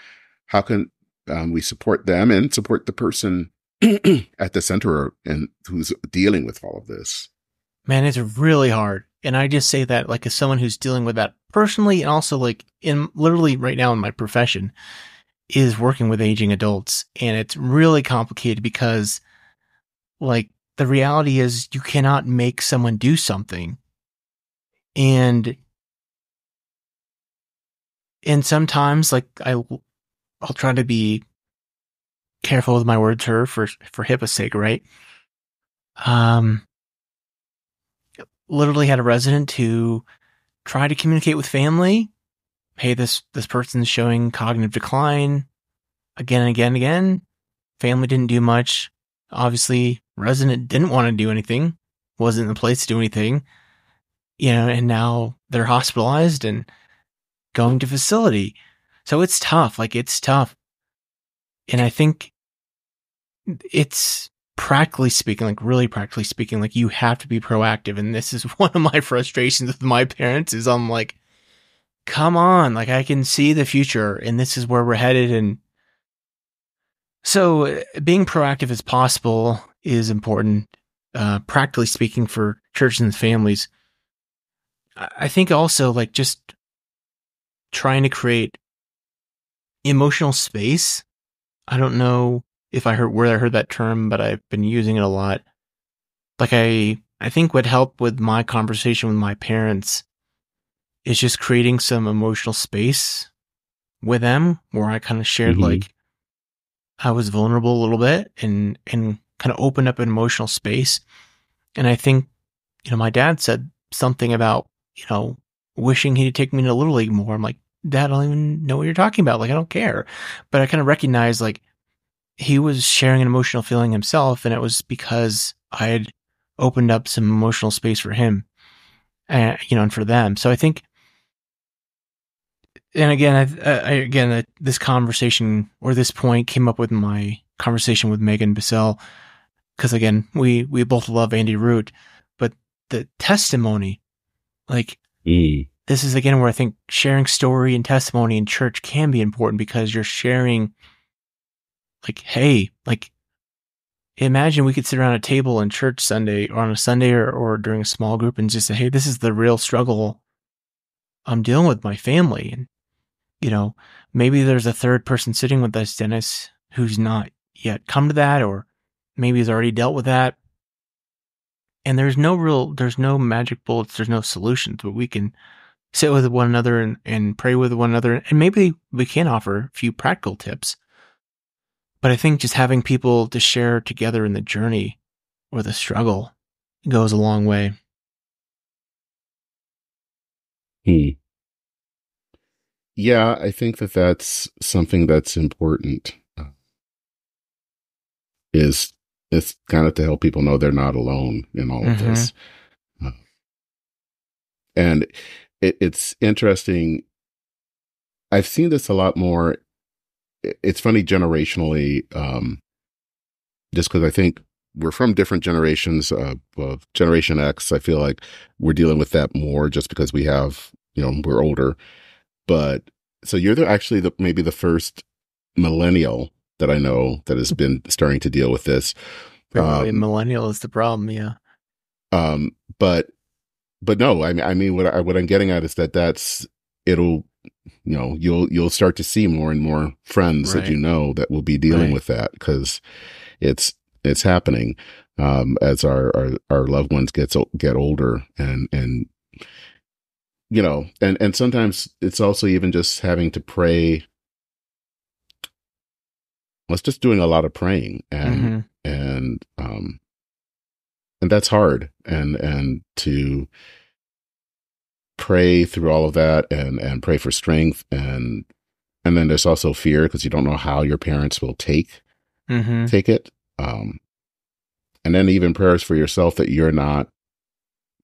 [SPEAKER 1] How can um, we support them and support the person [CLEARS THROAT] at the center and who's dealing with all of this?
[SPEAKER 2] Man, it's really hard. And I just say that like as someone who's dealing with that personally and also like in literally right now in my profession is working with aging adults. And it's really complicated because like the reality is you cannot make someone do something. And and sometimes like I I'll try to be careful with my words here for for HIPAA's sake, right? Um literally had a resident who tried to communicate with family. Hey, this this person's showing cognitive decline again and again and again. Family didn't do much. Obviously, resident didn't want to do anything, wasn't in the place to do anything. You know, and now they're hospitalized and going to facility. So it's tough. Like it's tough. And I think it's practically speaking, like really practically speaking, like you have to be proactive. And this is [LAUGHS] one of my frustrations with my parents is I'm like, come on, like I can see the future and this is where we're headed. And so uh, being proactive as possible is important, uh, practically speaking for churches and families. I I think also like just trying to create emotional space. I don't know if I heard where I heard that term, but I've been using it a lot. Like I, I think what helped with my conversation with my parents is just creating some emotional space with them where I kind of shared
[SPEAKER 1] Mhm.
[SPEAKER 2] like I was vulnerable a little bit and and kind of opened up an emotional space. And I think, you know, my dad said something about, you know, wishing he'd take me to Little League more. I'm like, I don't even know what you're talking about. Like, I don't care. But I kind of recognized like he was sharing an emotional feeling himself, and it was because I had opened up some emotional space for him, and you know, and for them. So I think, and again, I, I again, uh, this conversation or this point came up with my conversation with Megan Bissell, because again, we we both love Andy Root, but the testimony, like
[SPEAKER 1] Mm.
[SPEAKER 2] This is again where I think sharing story and testimony in church can be important because you're sharing, like, hey, like, imagine we could sit around a table in church Sunday or on a Sunday or, or during a small group and just say, hey, this is the real struggle I'm dealing with my family. And, you know, maybe there's a third person sitting with us, Dennis, who's not yet come to that or maybe has already dealt with that and there's no real there's no magic bullets there's no solutions but we can sit with one another and, and pray with one another and maybe we can offer a few practical tips but i think just having people to share together in the journey or the struggle goes a long way
[SPEAKER 1] Hmm. Yeah, I think that that's something that's important. uh, Is it's kind of to help people know they're not alone in all of
[SPEAKER 2] Mhm.
[SPEAKER 1] this, Uh, and it, it's interesting. I've seen this a lot more. It's funny generationally, um, just because I think we're from different generations. Uh, of Generation X, I feel like we're dealing with that more just because we have, you know, we're older. But so you're the, actually the maybe the first millennial that I know that has been starting to deal with this.
[SPEAKER 2] Probably
[SPEAKER 1] Um,
[SPEAKER 2] millennial is the problem yeah
[SPEAKER 1] Um, but but no, I mean, I mean, what I, what I'm getting at is that that's it'll, you know, you'll you'll start to see more and more friends that you know that will be dealing
[SPEAKER 2] Right.
[SPEAKER 1] with that because it's it's happening um, as our, our our loved ones gets get older and and you know and and sometimes it's also even just having to pray. Well, it's just doing a lot of praying and
[SPEAKER 2] Mhm.
[SPEAKER 1] and um and that's hard and and to pray through all of that and and pray for strength and and then there's also fear because you don't know how your parents will take
[SPEAKER 2] Mhm.
[SPEAKER 1] take it um and then even prayers for yourself that you're not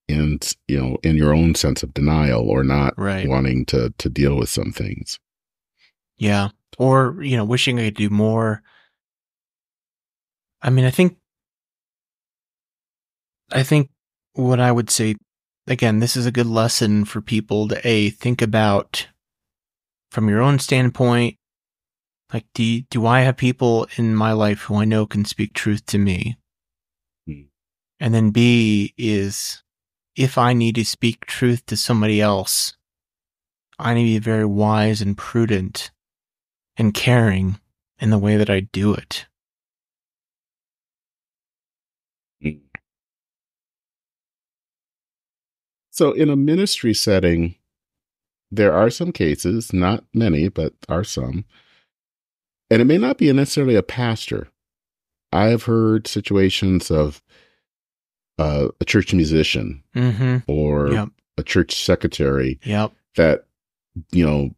[SPEAKER 1] in you know in your own sense of denial or not
[SPEAKER 2] right
[SPEAKER 1] wanting to to deal with some things
[SPEAKER 2] Yeah. Or, you know, wishing I could do more. I mean, I think, I think what I would say, again, this is a good lesson for people to A, think about from your own standpoint. Like, do, you- do I have people in my life who I know can speak truth to me?
[SPEAKER 1] Hmm.
[SPEAKER 2] And then B is if I need to speak truth to somebody else, I need to be very wise and prudent and caring in the way that I do it.
[SPEAKER 1] So in a ministry setting there are some cases not many but are some and it may not be necessarily a pastor i have heard situations of uh, a church musician
[SPEAKER 2] Mm-hmm.
[SPEAKER 1] or
[SPEAKER 2] Yep.
[SPEAKER 1] a church secretary
[SPEAKER 2] Yep.
[SPEAKER 1] that you know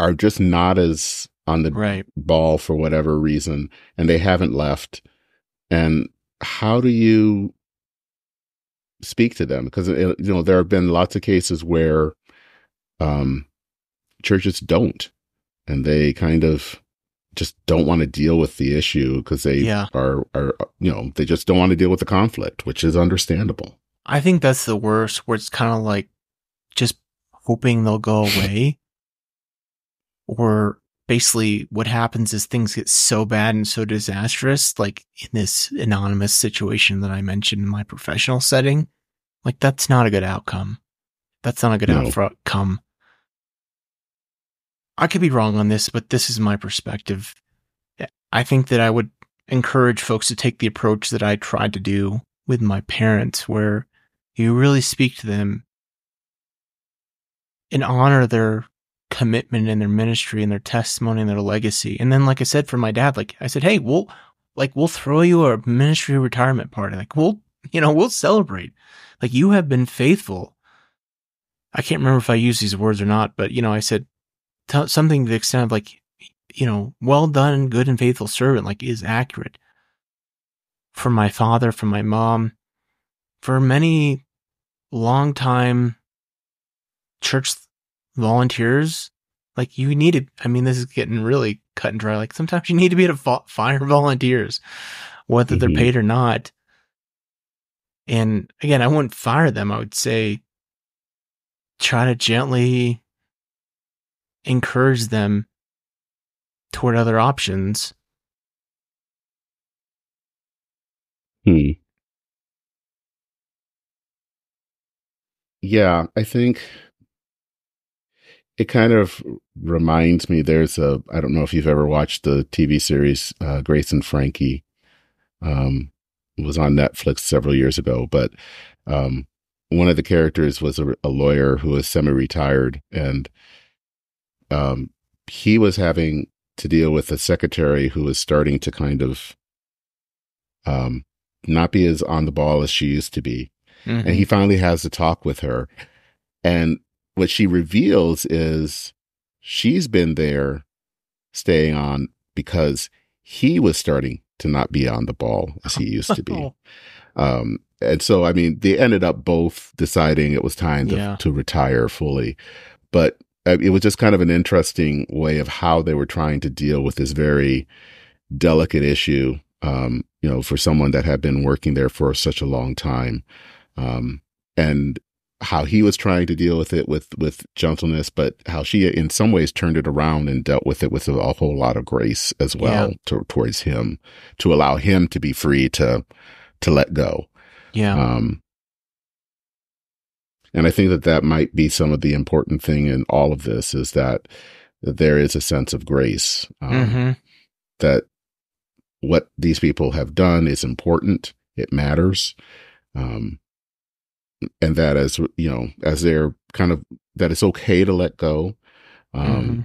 [SPEAKER 1] are just not as on the
[SPEAKER 2] Right.
[SPEAKER 1] ball for whatever reason and they haven't left and how do you speak to them because uh, you know there have been lots of cases where um churches don't and they kind of just don't want to deal with the issue because they
[SPEAKER 2] Yeah.
[SPEAKER 1] are are you know they just don't want to deal with the conflict which is understandable
[SPEAKER 2] I think that's the worst, where it's kind of like just hoping they'll go [LAUGHS] away. or basically, what happens is things get so bad and so disastrous, like in this anonymous situation that I mentioned in my professional setting. Like, that's not a good outcome. That's not a good
[SPEAKER 1] No.
[SPEAKER 2] outcome. I could be wrong on this, but this is my perspective. I think that I would encourage folks to take the approach that I tried to do with my parents, where you really speak to them and honor their commitment in their ministry and their testimony and their legacy. And then, like I said, for my dad, like I said, hey, we'll like we'll throw you a ministry retirement party. Like we'll you know we'll celebrate. Like you have been faithful. I can't remember if I used these words or not, but you know I said t- something to the extent of like you know well done, good and faithful servant. Like is accurate. For my father, for my mom, for many long time church volunteers, like you need to, I mean, this is getting really cut and dry. Like sometimes you need to be able to fire [LAUGHS] volunteers, whether mm-hmm. they're paid or not. And again, I wouldn't fire them. I would say try to gently encourage them toward other options.
[SPEAKER 1] Hmm. Yeah, I think it kind of reminds me there's a I don't know if you've ever watched the TV series uh, Grace and Frankie. Um, was on Netflix several years ago, but um, one of the characters was a, a lawyer who was semi-retired, and um, he was having to deal with a secretary who was starting to kind of um, not be as on the ball as she used to be. Mm-hmm. And he finally has a talk with her. And what she reveals is she's been there staying on because he was starting to not be on the ball as he used to be. [LAUGHS] um, and so, I mean, they ended up both deciding it was time to, yeah. to retire fully. But uh, it was just kind of an interesting way of how they were trying to deal with this very delicate issue, um, you know, for someone that had been working there for such a long time. Um, and how he was trying to deal with it with with gentleness, but how she in some ways turned it around and dealt with it with a, a whole lot of grace as well yeah. to, towards him to allow him to be free to to let go.
[SPEAKER 2] Yeah. Um,
[SPEAKER 1] and I think that that might be some of the important thing in all of this is that, that there is a sense of grace. Um, mm-hmm. That what these people have done is important. It matters. Um, and that as you know as they're kind of that it's okay to let go um mm-hmm.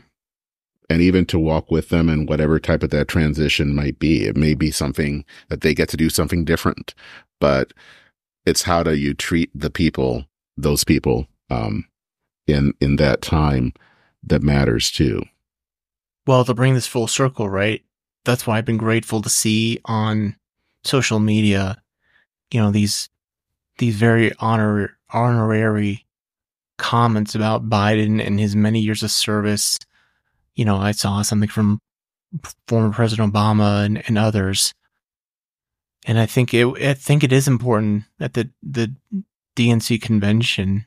[SPEAKER 1] and even to walk with them and whatever type of that transition might be it may be something that they get to do something different but it's how do you treat the people those people um in in that time that matters too
[SPEAKER 2] well to bring this full circle right that's why i've been grateful to see on social media you know these these very honor honorary comments about Biden and his many years of service. You know, I saw something from former President Obama and, and others. And I think it, I think it is important at the, the DNC convention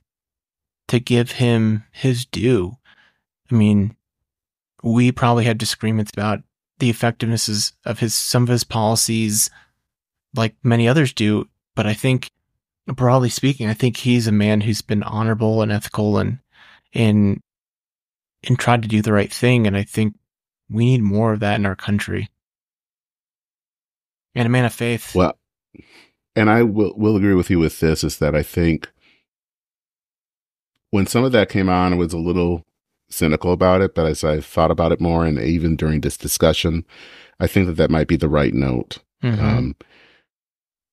[SPEAKER 2] to give him his due. I mean, we probably had disagreements about the effectiveness of his, some of his policies, like many others do. But I think broadly speaking, I think he's a man who's been honorable and ethical and and and tried to do the right thing. And I think we need more of that in our country. And a man of faith.
[SPEAKER 1] Well, and I will will agree with you with this is that I think when some of that came on, I was a little cynical about it, but as I thought about it more, and even during this discussion, I think that that might be the right note. Mm-hmm. Um,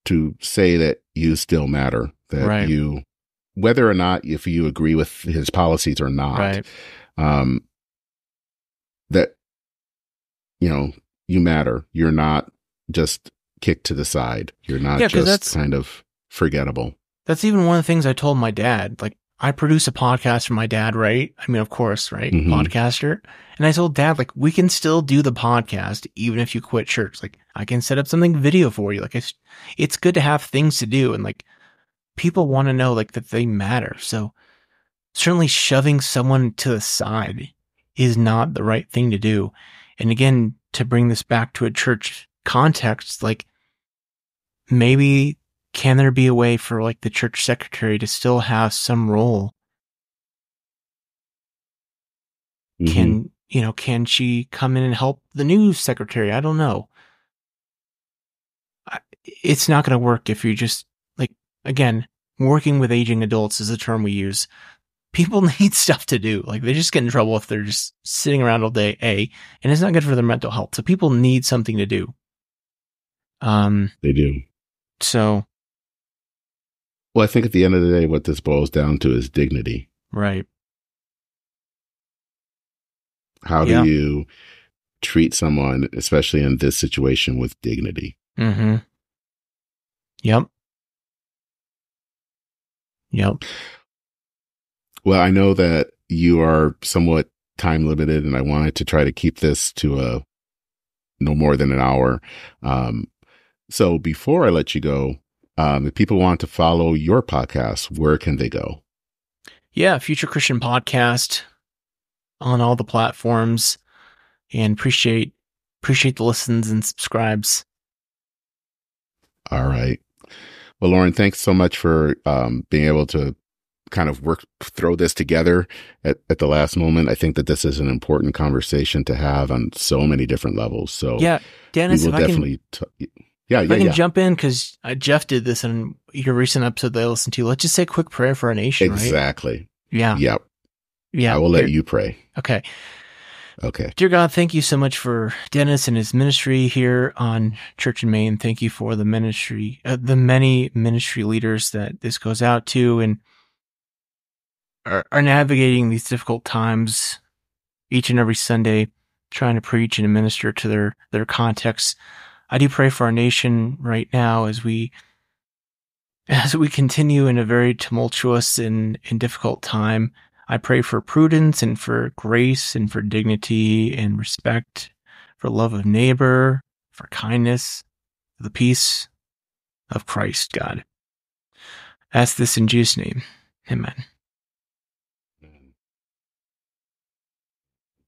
[SPEAKER 1] to say that you still matter, that right. you, whether or not if you agree with his policies or not,
[SPEAKER 2] right.
[SPEAKER 1] um, that you know you matter. You're not just kicked to the side. You're not yeah, just that's, kind of forgettable.
[SPEAKER 2] That's even one of the things I told my dad. Like I produce a podcast for my dad, right? I mean, of course, right? Mm-hmm. Podcaster. And I told dad, like, we can still do the podcast even if you quit church. Like, I can set up something video for you. Like, it's, it's good to have things to do. And like, people want to know, like, that they matter. So certainly shoving someone to the side is not the right thing to do. And again, to bring this back to a church context, like, maybe can there be a way for like the church secretary to still have some role? Mm-hmm. Can, you know, can she come in and help the news secretary? I don't know. It's not going to work if you just like, again, working with aging adults is the term we use. people [LAUGHS] need stuff to do. Like they just get in trouble if they're just sitting around all day, A, and it's not good for their mental health. So people need something to do. Um,
[SPEAKER 1] they do.
[SPEAKER 2] So,
[SPEAKER 1] well, I think at the end of the day, what this boils down to is dignity.
[SPEAKER 2] Right.
[SPEAKER 1] How do yeah. you treat someone, especially in this situation, with dignity?
[SPEAKER 2] Mm-hmm. Yep. Yep.
[SPEAKER 1] Well, I know that you are somewhat time limited, and I wanted to try to keep this to a no more than an hour. Um, so before I let you go, um, if people want to follow your podcast, where can they go?
[SPEAKER 2] Yeah, Future Christian Podcast on all the platforms, and appreciate appreciate the listens and subscribes.
[SPEAKER 1] All right. Well, Loren, thanks so much for um, being able to kind of work throw this together at, at the last moment. I think that this is an important conversation to have on so many different levels. So
[SPEAKER 2] yeah, Dennis, we will definitely.
[SPEAKER 1] Can, t- yeah, yeah,
[SPEAKER 2] I can
[SPEAKER 1] yeah.
[SPEAKER 2] jump in because Jeff did this in your recent episode that I listened to. Let's just say a quick prayer for our nation.
[SPEAKER 1] Exactly.
[SPEAKER 2] Right? Yeah.
[SPEAKER 1] Yep.
[SPEAKER 2] Yeah.
[SPEAKER 1] I will let you pray.
[SPEAKER 2] Okay.
[SPEAKER 1] Okay.
[SPEAKER 2] Dear God, thank you so much for Dennis and his ministry here on Church and Main. Thank you for the ministry, uh, the many ministry leaders that this goes out to and are, are navigating these difficult times each and every Sunday, trying to preach and minister to their, their context. I do pray for our nation right now as we, as we continue in a very tumultuous and, and difficult time. I pray for prudence and for grace and for dignity and respect, for love of neighbor, for kindness, for the peace of Christ, God. Ask this in Jesus' name. Amen.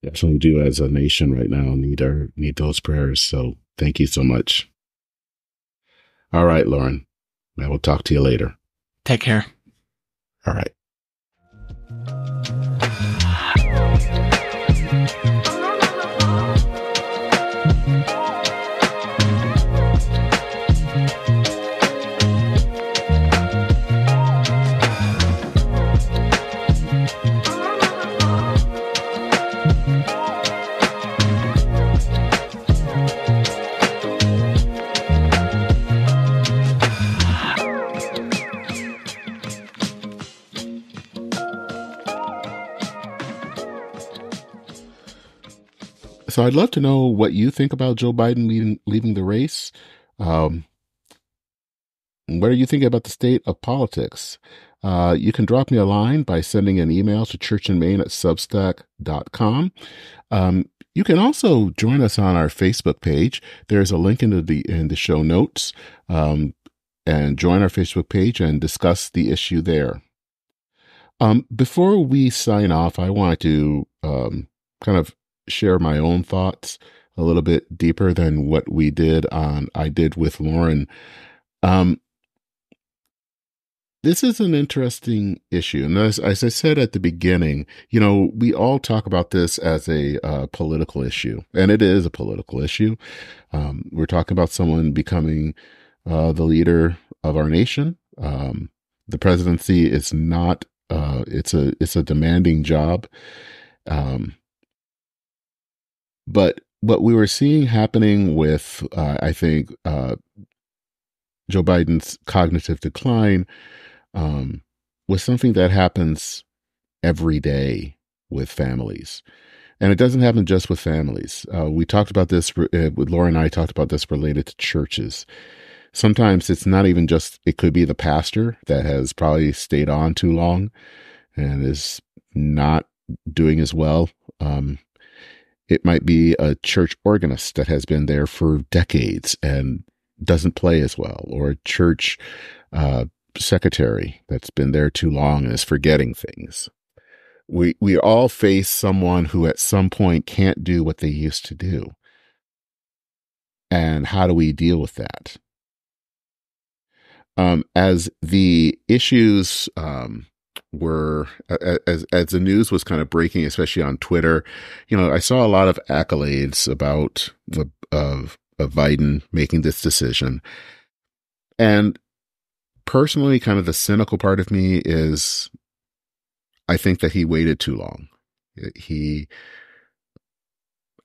[SPEAKER 1] Definitely do as a nation right now need our need those prayers. So thank you so much. All right, Loren. I will talk to you later.
[SPEAKER 2] Take care.
[SPEAKER 1] All right. So I'd love to know what you think about Joe Biden leaving, leaving the race. Um, what are you thinking about the state of politics? Uh, you can drop me a line by sending an email to churchandmain at substack.com. Um, you can also join us on our Facebook page. There's a link in the in the show notes, um, and join our Facebook page and discuss the issue there. Um, before we sign off, I want to um, kind of share my own thoughts a little bit deeper than what we did on I did with Loren. Um, this is an interesting issue. And as, as, I said at the beginning, you know, we all talk about this as a uh, political issue, and it is a political issue. Um, we're talking about someone becoming uh, the leader of our nation. Um, the presidency is not, uh, it's a, it's a demanding job. Um, but what we were seeing happening with, uh, I think, uh, Joe Biden's cognitive decline um, was something that happens every day with families. And it doesn't happen just with families. Uh, we talked about this uh, with Loren and I talked about this related to churches. Sometimes it's not even just, it could be the pastor that has probably stayed on too long and is not doing as well. Um, it might be a church organist that has been there for decades and doesn't play as well, or a church uh, secretary that's been there too long and is forgetting things. We we all face someone who at some point can't do what they used to do. And how do we deal with that? Um, as the issues um, were as as the news was kind of breaking, especially on Twitter. You know, I saw a lot of accolades about the of of Biden making this decision, and personally, kind of the cynical part of me is, I think that he waited too long. He,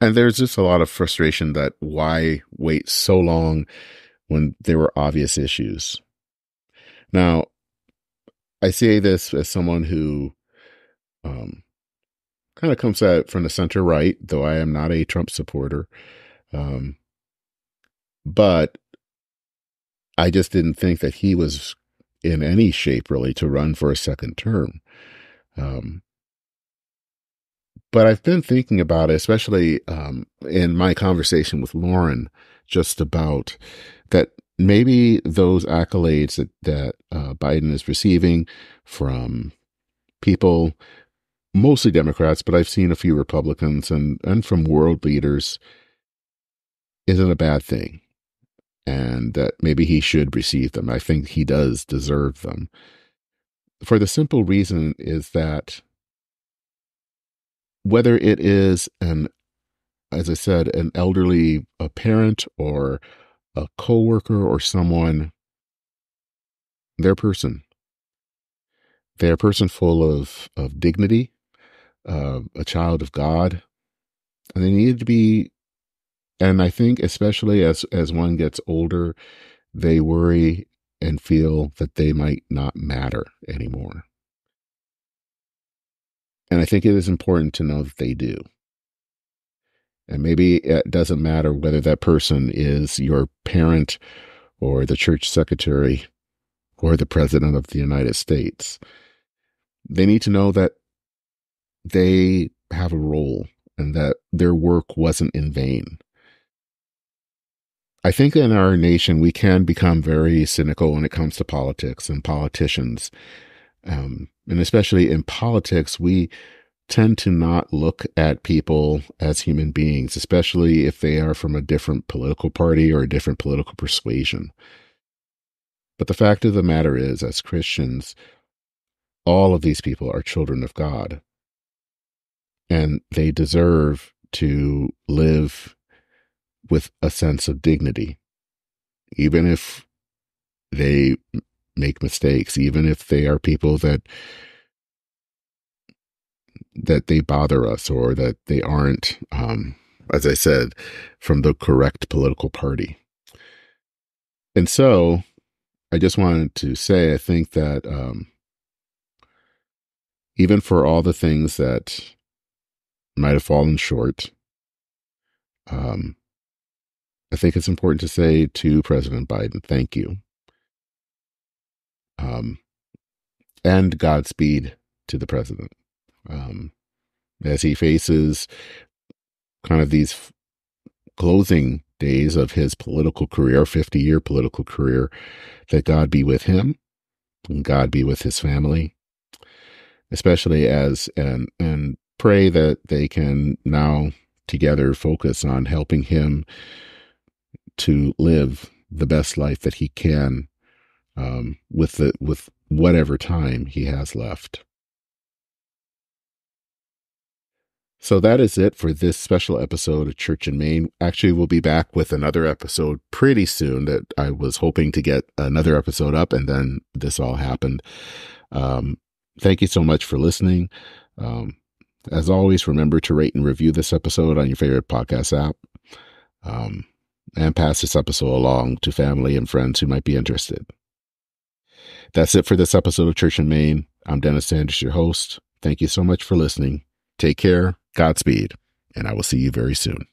[SPEAKER 1] and there's just a lot of frustration that why wait so long when there were obvious issues. Now, I say this as someone who um, kind of comes at from the center right, though I am not a Trump supporter. Um, but I just didn't think that he was in any shape really to run for a second term. Um, but I've been thinking about it, especially um, in my conversation with Loren, just about that maybe those accolades that that uh, Biden is receiving from people, mostly Democrats, but I've seen a few Republicans and and from world leaders, isn't a bad thing, and that maybe he should receive them. I think he does deserve them. For the simple reason is that whether it is an as I said, an elderly a parent or a coworker or someone, they're person. They're a person full of, of dignity, uh, a child of God, and they need to be. And I think, especially as as one gets older, they worry and feel that they might not matter anymore. And I think it is important to know that they do. And maybe it doesn't matter whether that person is your parent or the church secretary or the president of the United States. They need to know that they have a role and that their work wasn't in vain. I think in our nation, we can become very cynical when it comes to politics and politicians. Um, and especially in politics, we tend to not look at people as human beings, especially if they are from a different political party or a different political persuasion. But the fact of the matter is, as Christians, all of these people are children of God. And they deserve to live with a sense of dignity, even if they make mistakes, even if they are people that that they bother us or that they aren't, um, as I said, from the correct political party. And so I just wanted to say, I think that um, even for all the things that might have fallen short, um, I think it's important to say to President Biden, thank you. Um, and Godspeed to the president um, as he faces kind of these closing days of his political career, 50 year political career, that God be with him and God be with his family, especially as, and, and pray that they can now together focus on helping him to live the best life that he can um, with the with whatever time he has left. So that is it for this special episode of Church and Main. Actually, we'll be back with another episode pretty soon that I was hoping to get another episode up and then this all happened. Um, thank you so much for listening. Um, as always, remember to rate and review this episode on your favorite podcast app. Um, and pass this episode along to family and friends who might be interested. That's it for this episode of Church and Main. I'm Dennis Sanders, your host. Thank you so much for listening. Take care Godspeed, and I will see you very soon.